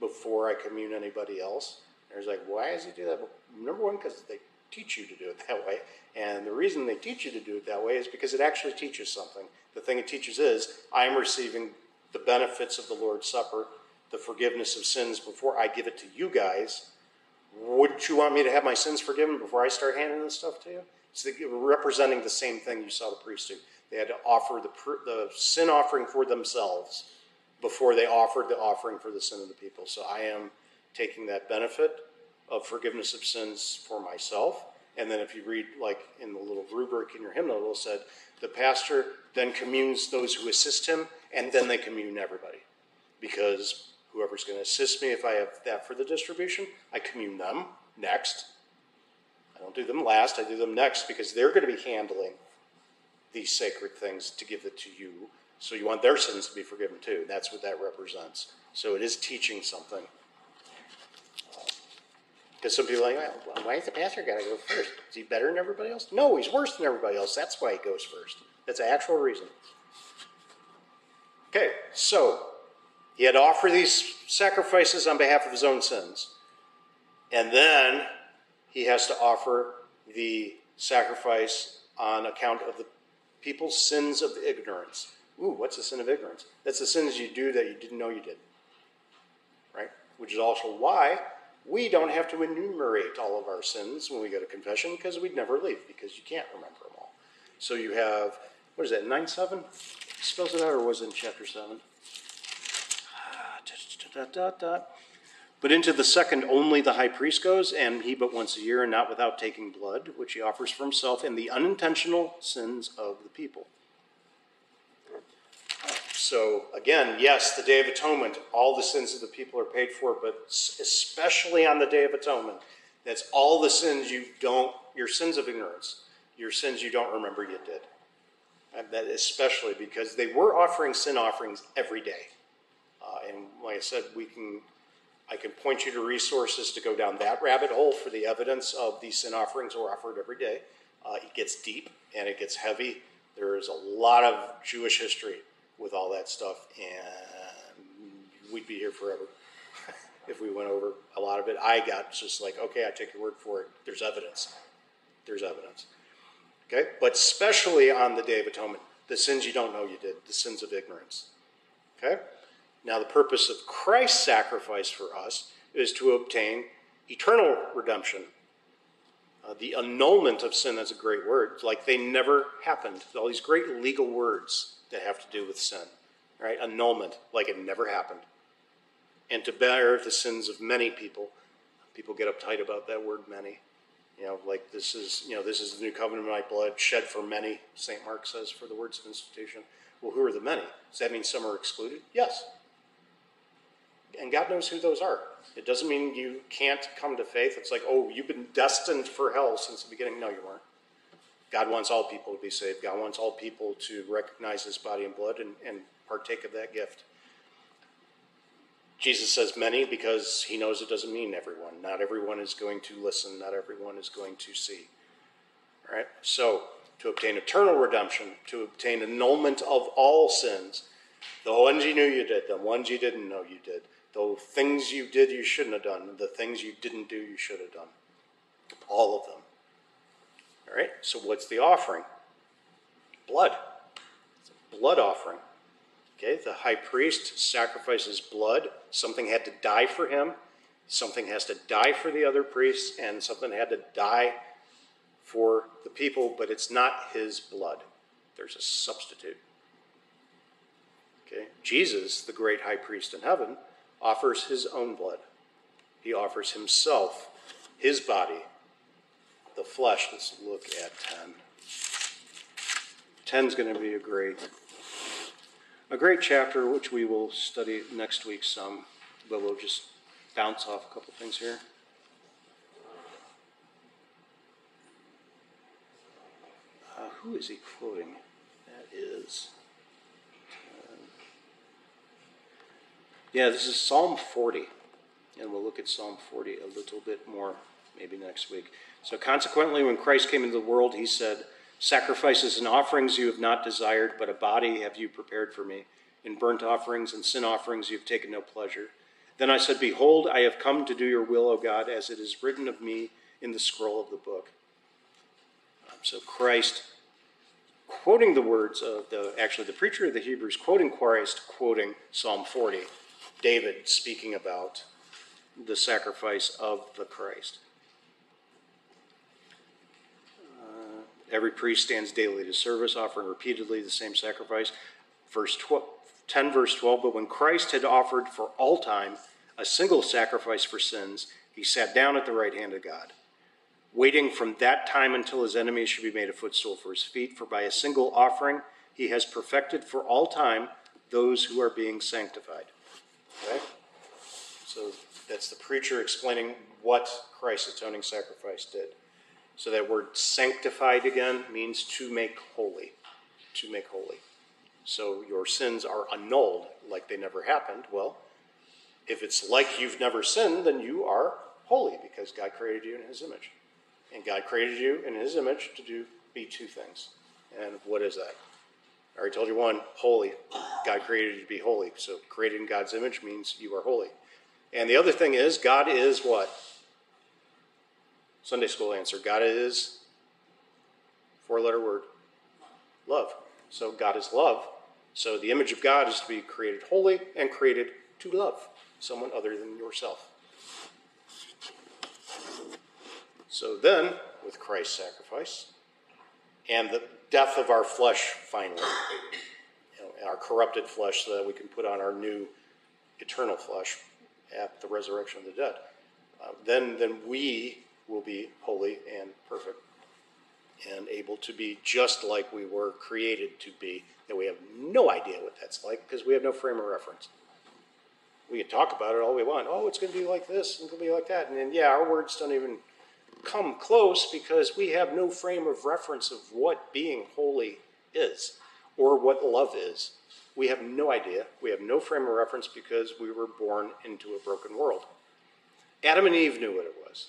before I commune anybody else. There's like, why does he do that? Number one, because they teach you to do it that way. And the reason they teach you to do it that way is because it actually teaches something. The thing it teaches is I am receiving the benefits of the Lord's Supper, the forgiveness of sins before I give it to you guys. Wouldn't you want me to have my sins forgiven before I start handing this stuff to you? It's were representing the same thing you saw the priest do. They had to offer the, the sin offering for themselves before they offered the offering for the sin of the people. So I am taking that benefit of forgiveness of sins for myself. And then if you read, like in the little rubric in your hymnal, it said, the pastor then communes those who assist him, and then they commune everybody. Because whoever's going to assist me, if I have that for the distribution, I commune them next. Don't do them last, I do them next because they're going to be handling these sacred things to give it to you. So you want their sins to be forgiven too. That's what that represents. So it is teaching something. Because some people are like, well, why is the pastor got to go first? Is he better than everybody else? No, he's worse than everybody else. That's why he goes first. That's the actual reason. Okay, so he had to offer these sacrifices on behalf of his own sins. And then he has to offer the sacrifice on account of the people's sins of ignorance. Ooh, what's the sin of ignorance? That's the sins you do that you didn't know you did. Right? Which is also why we don't have to enumerate all of our sins when we go to confession because we'd never leave because you can't remember them all. So you have, what is that, 9 7? Spells it out, or was it in chapter 7? But into the second only the high priest goes, and he but once a year, and not without taking blood, which he offers for himself and the unintentional sins of the people. So, again, yes, the Day of Atonement, all the sins of the people are paid for, but especially on the Day of Atonement, that's all the sins you don't, your sins of ignorance, your sins you don't remember you did. And that especially because they were offering sin offerings every day. Uh, and like I said, we can, I can point you to resources to go down that rabbit hole for the evidence of these sin offerings were offered every day. Uh, it gets deep and it gets heavy. There is a lot of Jewish history with all that stuff, and we'd be here forever [LAUGHS] if we went over a lot of it. I got just like, okay, I take your word for it. There's evidence. There's evidence. Okay? But especially on the Day of Atonement, the sins you don't know you did, the sins of ignorance. Okay? Now, the purpose of Christ's sacrifice for us is to obtain eternal redemption. Uh, the annulment of sin, that's a great word. Like they never happened. All these great legal words that have to do with sin, right? Annulment, like it never happened. And to bear the sins of many people. People get uptight about that word many. You know, like this is, you know, this is the new covenant of my blood shed for many, St. Mark says, for the words of institution. Well, who are the many? Does that mean some are excluded? Yes. And God knows who those are. It doesn't mean you can't come to faith. It's like, oh, you've been destined for hell since the beginning. No, you weren't. God wants all people to be saved. God wants all people to recognize his body and blood and, and partake of that gift. Jesus says many because he knows it doesn't mean everyone. Not everyone is going to listen, not everyone is going to see. All right? So, to obtain eternal redemption, to obtain annulment of all sins, the ones you knew you did, the ones you didn't know you did, the things you did you shouldn't have done, the things you didn't do you should have done. All of them. All right, so what's the offering? Blood. It's a blood offering. Okay, the high priest sacrifices blood. Something had to die for him, something has to die for the other priests, and something had to die for the people, but it's not his blood. There's a substitute. Okay, Jesus, the great high priest in heaven, offers his own blood. He offers himself, his body, the flesh. Let's look at 10. 10 is going to be a great, a great chapter, which we will study next week some, but we'll just bounce off a couple things here. Uh, who is he quoting? That is. Yeah, this is Psalm 40. And we'll look at Psalm 40 a little bit more maybe next week. So, consequently, when Christ came into the world, he said, Sacrifices and offerings you have not desired, but a body have you prepared for me. In burnt offerings and sin offerings you have taken no pleasure. Then I said, Behold, I have come to do your will, O God, as it is written of me in the scroll of the book. Um, so Christ, quoting the words of the, actually the preacher of the Hebrews, quoting Christ, quoting Psalm 40, David speaking about the sacrifice of the Christ. Uh, every priest stands daily to service, offering repeatedly the same sacrifice. Verse 12, 10, verse 12. But when Christ had offered for all time a single sacrifice for sins, he sat down at the right hand of God, waiting from that time until his enemies should be made a footstool for his feet. For by a single offering he has perfected for all time those who are being sanctified. Okay? So that's the preacher explaining what Christ's atoning sacrifice did. So that word sanctified again means to make holy. To make holy. So your sins are annulled like they never happened. Well, if it's like you've never sinned, then you are holy because God created you in his image. And God created you in his image to do be two things. And what is that? I already told you one, holy. God created you to be holy. So created in God's image means you are holy. And the other thing is, God is what? Sunday school answer God is four letter word love. So God is love. So the image of God is to be created holy and created to love someone other than yourself. So then, with Christ's sacrifice and the death of our flesh finally, you know, our corrupted flesh, so that we can put on our new eternal flesh at the resurrection of the dead, uh, then, then we will be holy and perfect and able to be just like we were created to be, that we have no idea what that's like because we have no frame of reference. We can talk about it all we want. Oh, it's going to be like this, and it's going to be like that. And then, yeah, our words don't even come close because we have no frame of reference of what being holy is or what love is. We have no idea. We have no frame of reference because we were born into a broken world. Adam and Eve knew what it was.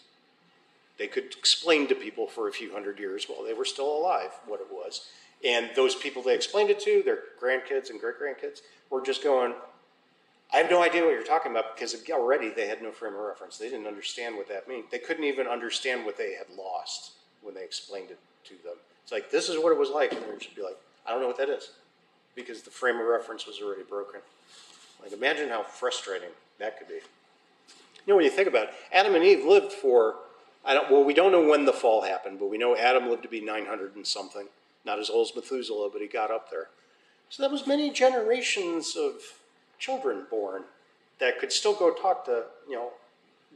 They could explain to people for a few hundred years while they were still alive what it was. And those people they explained it to, their grandkids and great grandkids, were just going, I have no idea what you're talking about because already they had no frame of reference. They didn't understand what that meant. They couldn't even understand what they had lost when they explained it to them. It's like, this is what it was like. And they should be like, I don't know what that is because the frame of reference was already broken. Like, imagine how frustrating that could be. You know, when you think about it, Adam and Eve lived for, I don't, well, we don't know when the fall happened, but we know Adam lived to be 900 and something. Not as old as Methuselah, but he got up there. So that was many generations of children born that could still go talk to, you know,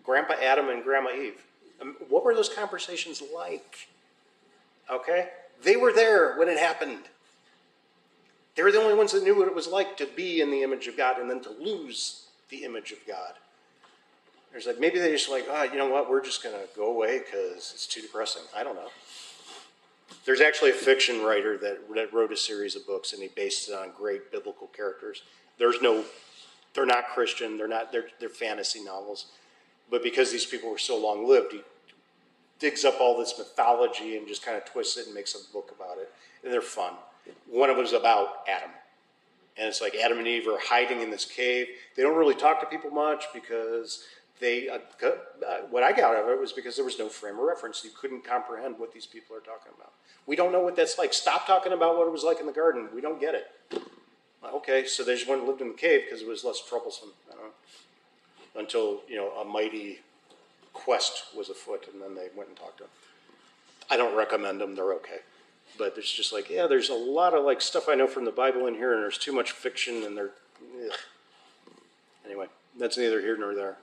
Grandpa Adam and Grandma Eve. Um, what were those conversations like? Okay? They were there when it happened. They were the only ones that knew what it was like to be in the image of God and then to lose the image of God. There's like, maybe they just like, oh, you know what, we're just going to go away because it's too depressing. I don't know. There's actually a fiction writer that, that wrote a series of books and he based it on great biblical characters. There's no, they're not Christian. They're not. They're, they're fantasy novels, but because these people were so long lived, he digs up all this mythology and just kind of twists it and makes a book about it. And they're fun. One of them is about Adam. And it's like Adam and Eve are hiding in this cave. They don't really talk to people much because they, uh, uh, what I got out of it was because there was no frame of reference. You couldn't comprehend what these people are talking about. We don't know what that's like. Stop talking about what it was like in the garden. We don't get it. Okay, so they just went and lived in the cave because it was less troublesome. until you know a mighty quest was afoot, and then they went and talked to them. I don't recommend them; they're okay, but there's just like yeah, there's a lot of like stuff I know from the Bible in here, and there's too much fiction, and they're ugh. anyway. That's neither here nor there.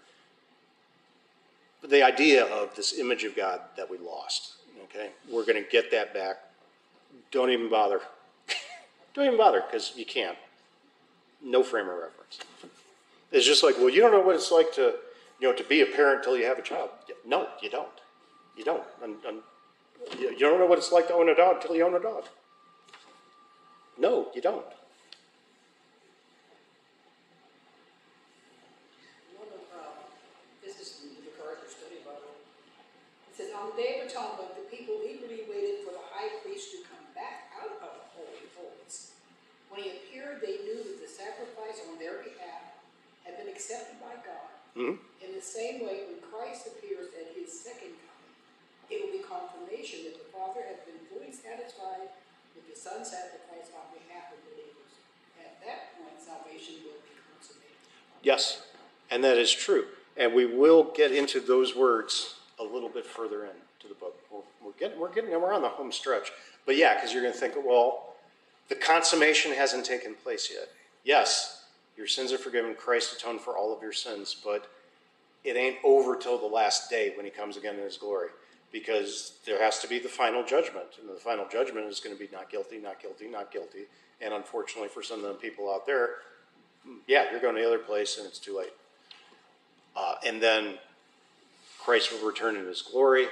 But the idea of this image of God that we lost, okay, we're going to get that back. Don't even bother. [LAUGHS] Don't even bother because you can't no frame of reference. It's just like, well, you don't know what it's like to, you know, to be a parent until you have a child. No, you don't. You don't. And, and you don't know what it's like to own a dog until you own a dog. No, you don't. On the day of atonement, sacrifice on their behalf have been accepted by God. Mhm. In the same way, when Christ appears at his second coming, it will be confirmation that the Father has been fully satisfied with the Son's sacrifice on behalf of believers. At that point, salvation will be consummated. Yes, and that is true. And we will get into those words a little bit further into the book. We're, we're getting, we're getting, and we're on the home stretch. But yeah, because you're going to think, well, the consummation hasn't taken place yet. Yes, your sins are forgiven. Christ atoned for all of your sins, but it ain't over till the last day when he comes again in his glory. Because there has to be the final judgment. And the final judgment is going to be not guilty, not guilty, not guilty. And unfortunately for some of the people out there, yeah, you're going to the other place and it's too late. Uh, and then Christ will return in his glory.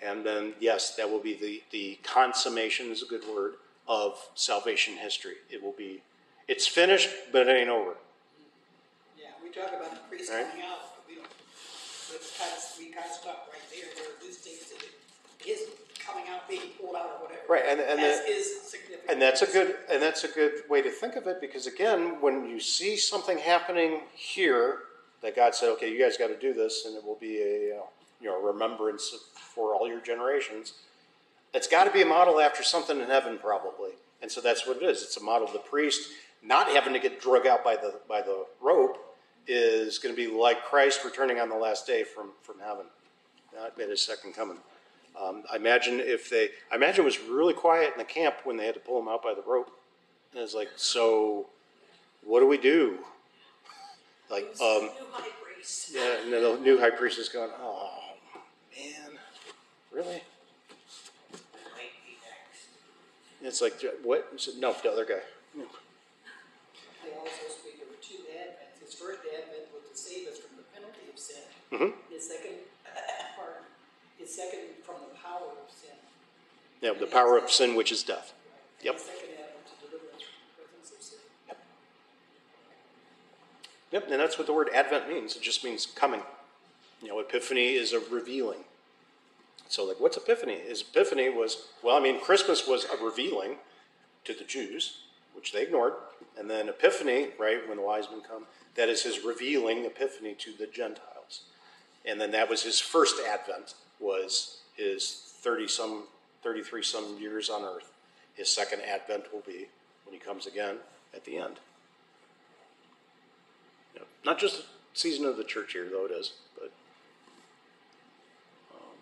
And then, yes, that will be the, the consummation, is a good word, of salvation history. It will be, it's finished, but it ain't over. Yeah, we talk about the priest Right. coming out, but we don't, let's kind of, we kind of stop right there, where this things that his coming out, being pulled out or whatever. Right, and- and That's the- significance. And that's a good and that's a good way to think of it because again, when you see something happening here that God said, "Okay, you guys got to do this," and it will be a uh, you know remembrance for all your generations. It's got to be a model after something in heaven, probably, and so that's what it is. It's a model. Of the priest not having to get drug out by the by the rope is going to be like Christ returning on the last day from from heaven, not at his second coming. Um, I imagine if they, I imagine it was really quiet in the camp when they had to pull him out by the rope. And it's like, so what do we do? [LAUGHS] Like, um, New high priest. yeah, and the new high priest is going, oh man, really? Might be next. It's like, what? No, the other guy. Also speak of two advents. His first advent was to save us from the penalty of sin. Mhm. His second, [COUGHS] pardon, his second from the power of sin. Yeah, the power of sin, which is death. And Yep. His second advent to deliver us from the presence of sin. Yep, and that's what the word Advent means. It just means coming. You know, Epiphany is a revealing. So, like, what's Epiphany? Is Epiphany was well, I mean, Christmas was a revealing to the Jews, which they ignored, and then Epiphany, right, when the wise men come, that is his revealing Epiphany to the Gentiles, and then that was his first Advent was his thirty some, thirty three some years on earth. His second Advent will be when he comes again at the end. You know, not just season of the church here, though it is, but um,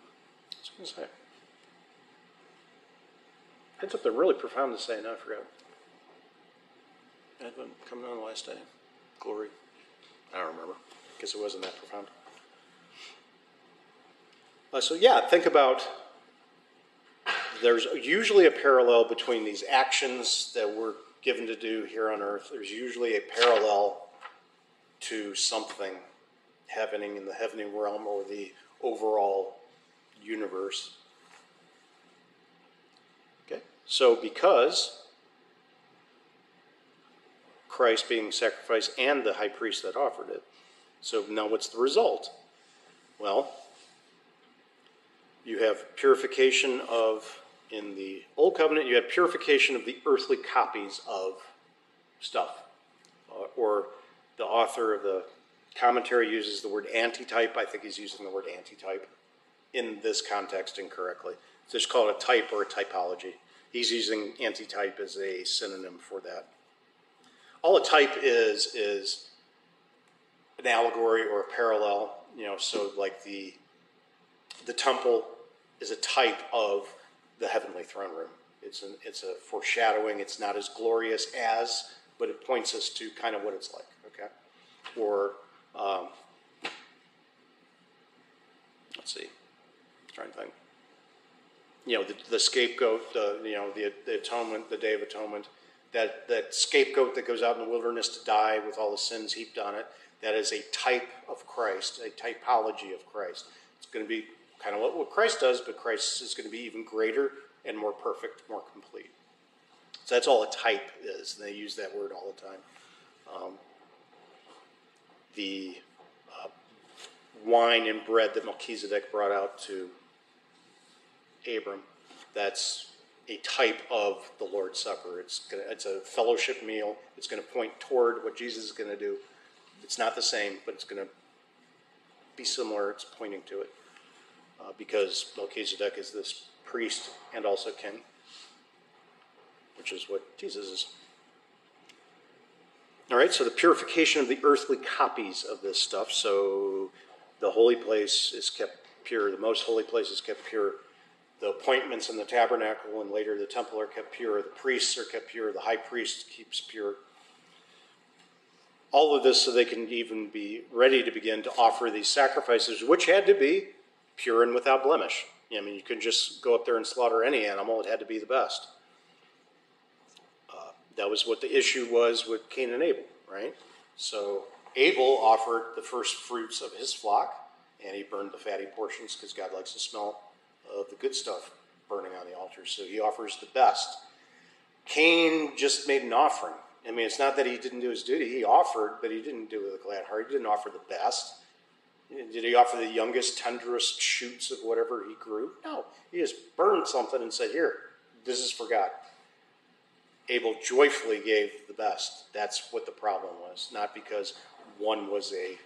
I was going to say. I had something really profound to say, and I forgot. Advent coming on the last day. Glory. I don't remember. Guess it wasn't that profound. Uh, so, yeah, think about there's usually a parallel between these actions that we're given to do here on earth. There's usually a parallel to something happening in the heavenly realm or the overall universe. Okay? So, because Christ being sacrificed and the high priest that offered it, so now what's the result? Well, you have purification of, in the Old Covenant, you had purification of the earthly copies of stuff. Uh, or the author of the commentary uses the word antitype. I think he's using the word antitype in this context incorrectly. So just call it a type or a typology. He's using antitype as a synonym for that. All a type is is an allegory or a parallel. You know, so like the the temple is a type of the heavenly throne room. It's an it's a foreshadowing. It's not as glorious as, but it points us to kind of what it's like. Okay, or um, let's see, trying to think. You know, the, the scapegoat, the you know the the atonement, the Day of Atonement. That that scapegoat that goes out in the wilderness to die with all the sins heaped on it. That is a type of Christ, a typology of Christ. It's going to be kind of what, Christ does, but Christ is going to be even greater and more perfect, more complete. So that's all a type is. And they use that word all the time. Um, the uh, wine and bread that Melchizedek brought out to Abram. That's a type of the Lord's Supper. It's gonna, it's a fellowship meal. It's going to point toward what Jesus is going to do. It's not the same, but it's going to be similar. It's pointing to it uh, because Melchizedek is this priest and also king, which is what Jesus is. All right, so the purification of the earthly copies of this stuff. So the holy place is kept pure, the most holy place is kept pure. The appointments in the tabernacle and later the temple are kept pure. The priests are kept pure. The high priest keeps pure. All of this so they can even be ready to begin to offer these sacrifices, which had to be pure and without blemish. I mean, you couldn't just go up there and slaughter any animal, it had to be the best. Uh, that was what the issue was with Cain and Abel, right? So Abel offered the first fruits of his flock, and he burned the fatty portions because God likes to smell of the good stuff burning on the altar. So he offers the best. Cain just made an offering. I mean, it's not that he didn't do his duty. He offered, but he didn't do it with a glad heart. He didn't offer the best. Did he offer the youngest, tenderest shoots of whatever he grew? No. He just burned something and said, Here, this is for God. Abel joyfully gave the best. That's what the problem was, not because one was a.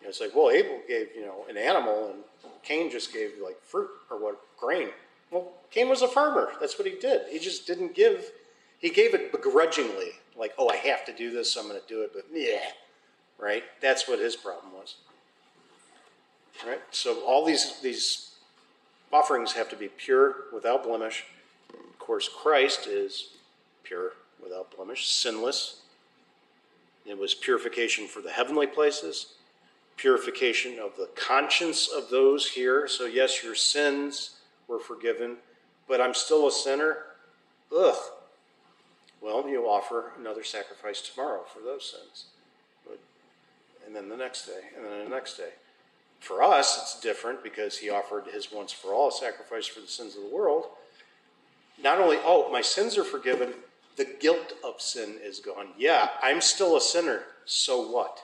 You know, it's like, well, Abel gave you know an animal, and Cain just gave like fruit or what grain. Well, Cain was a farmer. That's what he did. He just didn't give. He gave it begrudgingly, like, oh, I have to do this, so I'm going to do it. But yeah, right. That's what his problem was. Right. So all these these offerings have to be pure, without blemish. Of course, Christ is pure, without blemish, sinless. It was purification for the heavenly places, purification of the conscience of those here. So, yes, your sins were forgiven, but I'm still a sinner. Ugh. Well, you offer another sacrifice tomorrow for those sins. And then the next day, and then the next day. For us, it's different because he offered his once for all sacrifice for the sins of the world. Not only, oh, my sins are forgiven, the guilt of sin is gone. Yeah, I'm still a sinner. So what?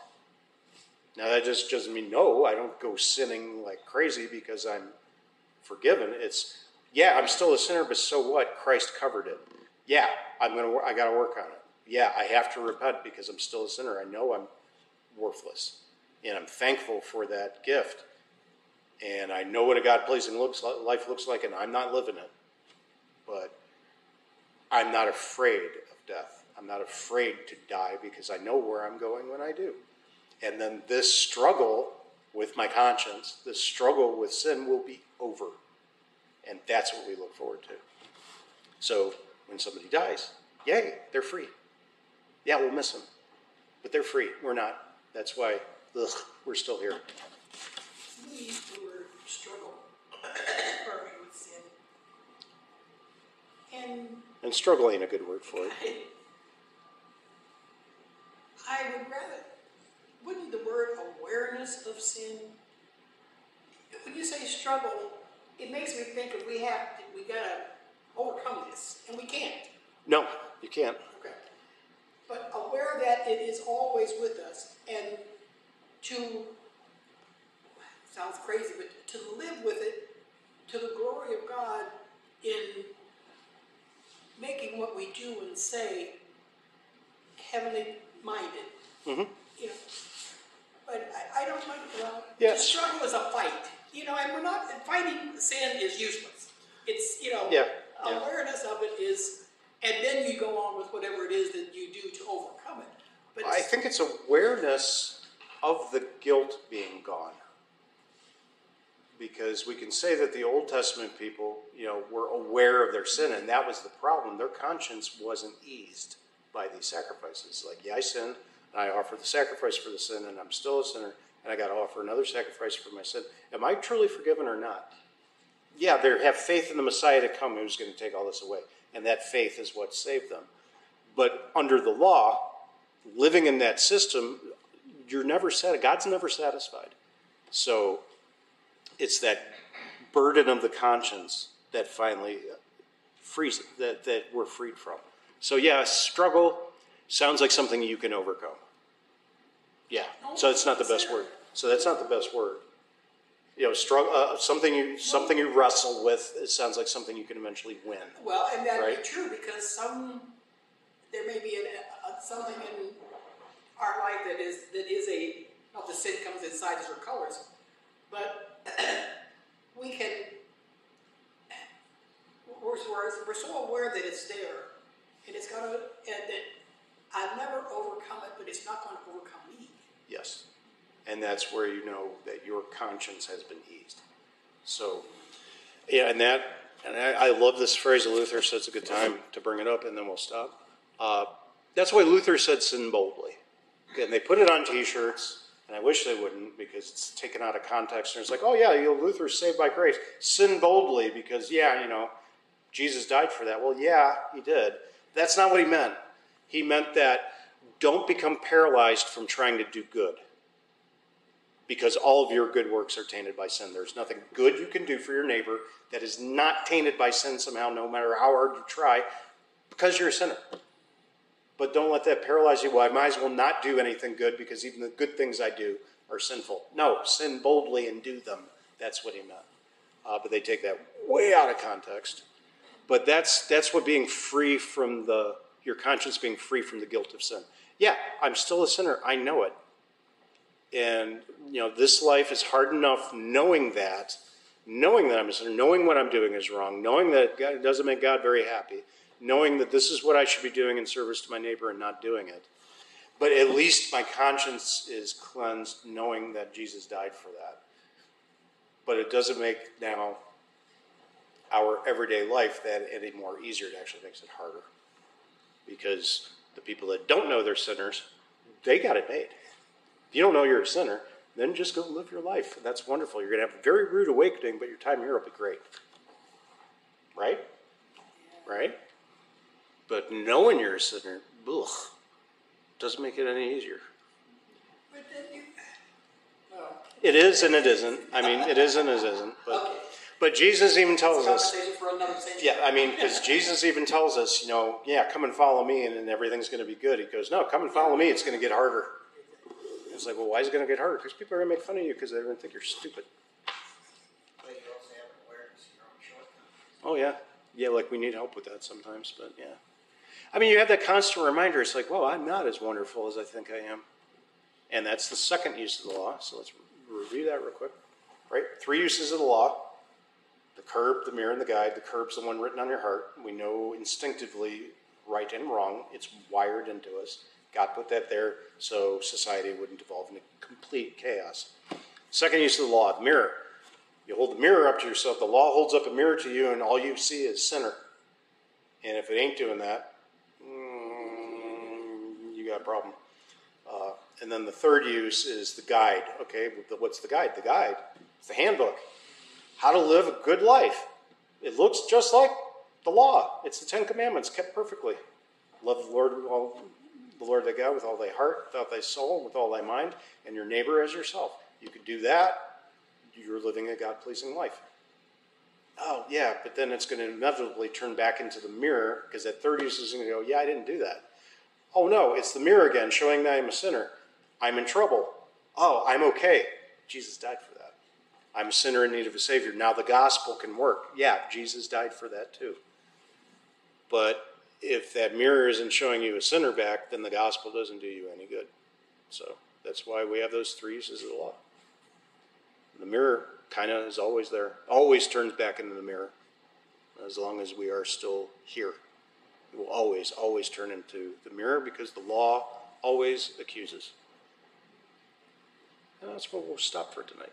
Now, that just doesn't mean no, I don't go sinning like crazy because I'm forgiven. It's, yeah, I'm still a sinner, but so what? Christ covered it. Yeah, I'm gonna, I got to work on it. Yeah, I have to repent because I'm still a sinner. I know I'm worthless, and I'm thankful for that gift. And I know what a God pleasing looks life looks like, and I'm not living it. But I'm not afraid of death. I'm not afraid to die because I know where I'm going when I do. And then this struggle with my conscience, this struggle with sin will be over. And that's what we look forward to. So when somebody dies, yay, they're free. Yeah, we'll miss them, but they're free. We're not. That's why ugh, we're still here. We struggle, with sin. And And struggle ain't a good word for it. [LAUGHS] I would rather, wouldn't the word awareness of sin, when you say struggle, it makes me think of we have, to, we gotta overcome this, and we can't. No, you can't. Okay. But aware that it is always with us, and to, sounds crazy, but to live with it to the glory of God in making what we do and say heavenly minded. Mm-hmm. You know, but I, I don't like, well, Yes. the struggle is a fight. You know, and we're not, fighting sin is useless. It's, you know, Yeah, yeah. awareness of it is, and then you go on with whatever it is that you do to overcome it. But I think it's awareness of the guilt being gone. Because we can say that the Old Testament people, you know, were aware of their sin, and that was the problem. Their conscience wasn't eased by these sacrifices. Like, yeah, I sinned, I offer the sacrifice for the sin, and I'm still a sinner, and I got to offer another sacrifice for my sin. Am I truly forgiven or not? Yeah, they have faith in the Messiah to come who's going to take all this away, and that faith is what saved them. But under the law, living in that system, you're never sat. God's never satisfied. So it's that burden of the conscience that finally frees that that we're freed from. So yeah, struggle sounds like something you can overcome. Yeah. So it's not the best word. So that's not the best word. you know, struggle, uh, something you, something you wrestle with, it sounds like something you can eventually win. Well, and that'd Right. be true because some, there may be an, a, something in our life that is, that is a, not the sin comes in sizes or colors, but [CLEARS THROAT] we can, we're, we're, we're so aware that it's there and it's gonna, and that I've never overcome it, but it's not gonna overcome me. Yes. And that's where you know that your conscience has been eased. So, yeah, and that, and I, I love this phrase that Luther said it's a good time to bring it up, and then we'll stop. Uh, that's why Luther said sin boldly. And they put it on t shirts, and I wish they wouldn't because it's taken out of context. And it's like, oh, yeah, you know, Luther's saved by grace. Sin boldly because, yeah, you know, Jesus died for that. Well, yeah, he did. That's not what he meant. He meant that don't become paralyzed from trying to do good because all of your good works are tainted by sin. There's nothing good you can do for your neighbor that is not tainted by sin somehow, no matter how hard you try, because you're a sinner. But don't let that paralyze you. Well, I might as well not do anything good because even the good things I do are sinful. No, sin boldly and do them. That's what he meant. Uh, but they take that way out of context. But that's that's what being free from the your conscience being free from the guilt of sin. Yeah, I'm still a sinner. I know it. And you know, this life is hard enough knowing that, knowing that I'm a sinner, knowing what I'm doing is wrong, knowing that it doesn't make God very happy, knowing that this is what I should be doing in service to my neighbor and not doing it. But at least my conscience is cleansed, knowing that Jesus died for that. But it doesn't make now our everyday life that any more easier. It actually makes it harder. Because the people that don't know they're sinners, they got it made. If you don't know you're a sinner, then just go live your life. That's wonderful. You're going to have a very rude awakening, but your time here will be great. Right? Right? But knowing you're a sinner, ugh, doesn't make it any easier. But then you, well, It is and it isn't. I mean, it is and it isn't. But, Okay. But Jesus even tells us. for. Yeah, I mean, because [LAUGHS] Jesus even tells us, you know, yeah, come and follow me, and, and everything's going to be good. He goes, no, come and follow me. It's going to get harder. It's like, well, why is it going to get harder? Because people are going to make fun of you because they're going to think you're stupid. But you also have awareness of your own shortcomings. Oh yeah, yeah. Like we need help with that sometimes, but yeah. I mean, you have that constant reminder. It's like, well, I'm not as wonderful as I think I am, and that's the second use of the law. So let's review that real quick. Right, three uses of the law: the curb, the mirror, and the guide. The curb's the one written on your heart. We know instinctively right and wrong. It's wired into us. God put that there so society wouldn't devolve into complete chaos. Second use of the law: the mirror. You hold the mirror up to yourself. The law holds up a mirror to you, and all you see is sinner. And if it ain't doing that, mm, you got a problem. Uh, and then the third use is the guide. Okay, what's the guide? The guide. It's the handbook. How to live a good life. It looks just like the law. It's the Ten Commandments kept perfectly. Love the Lord with all the Lord thy God with all thy heart, with all thy soul, with all thy mind, and your neighbor as yourself. You could do that. You're living a God pleasing life. Oh, yeah, but then it's going to inevitably turn back into the mirror because that third use is going to go, yeah, I didn't do that. Oh, no, it's the mirror again showing that I'm a sinner. I'm in trouble. Oh, I'm okay. Jesus died for. I'm a sinner in need of a Savior. Now the gospel can work. Yeah, Jesus died for that too. But if that mirror isn't showing you a sinner back, then the gospel doesn't do you any good. So that's why we have those three uses of the law. The mirror kind of is always there, always turns back into the mirror as long as we are still here. It will always, always turn into the mirror because the law always accuses. And that's where we'll stop for tonight.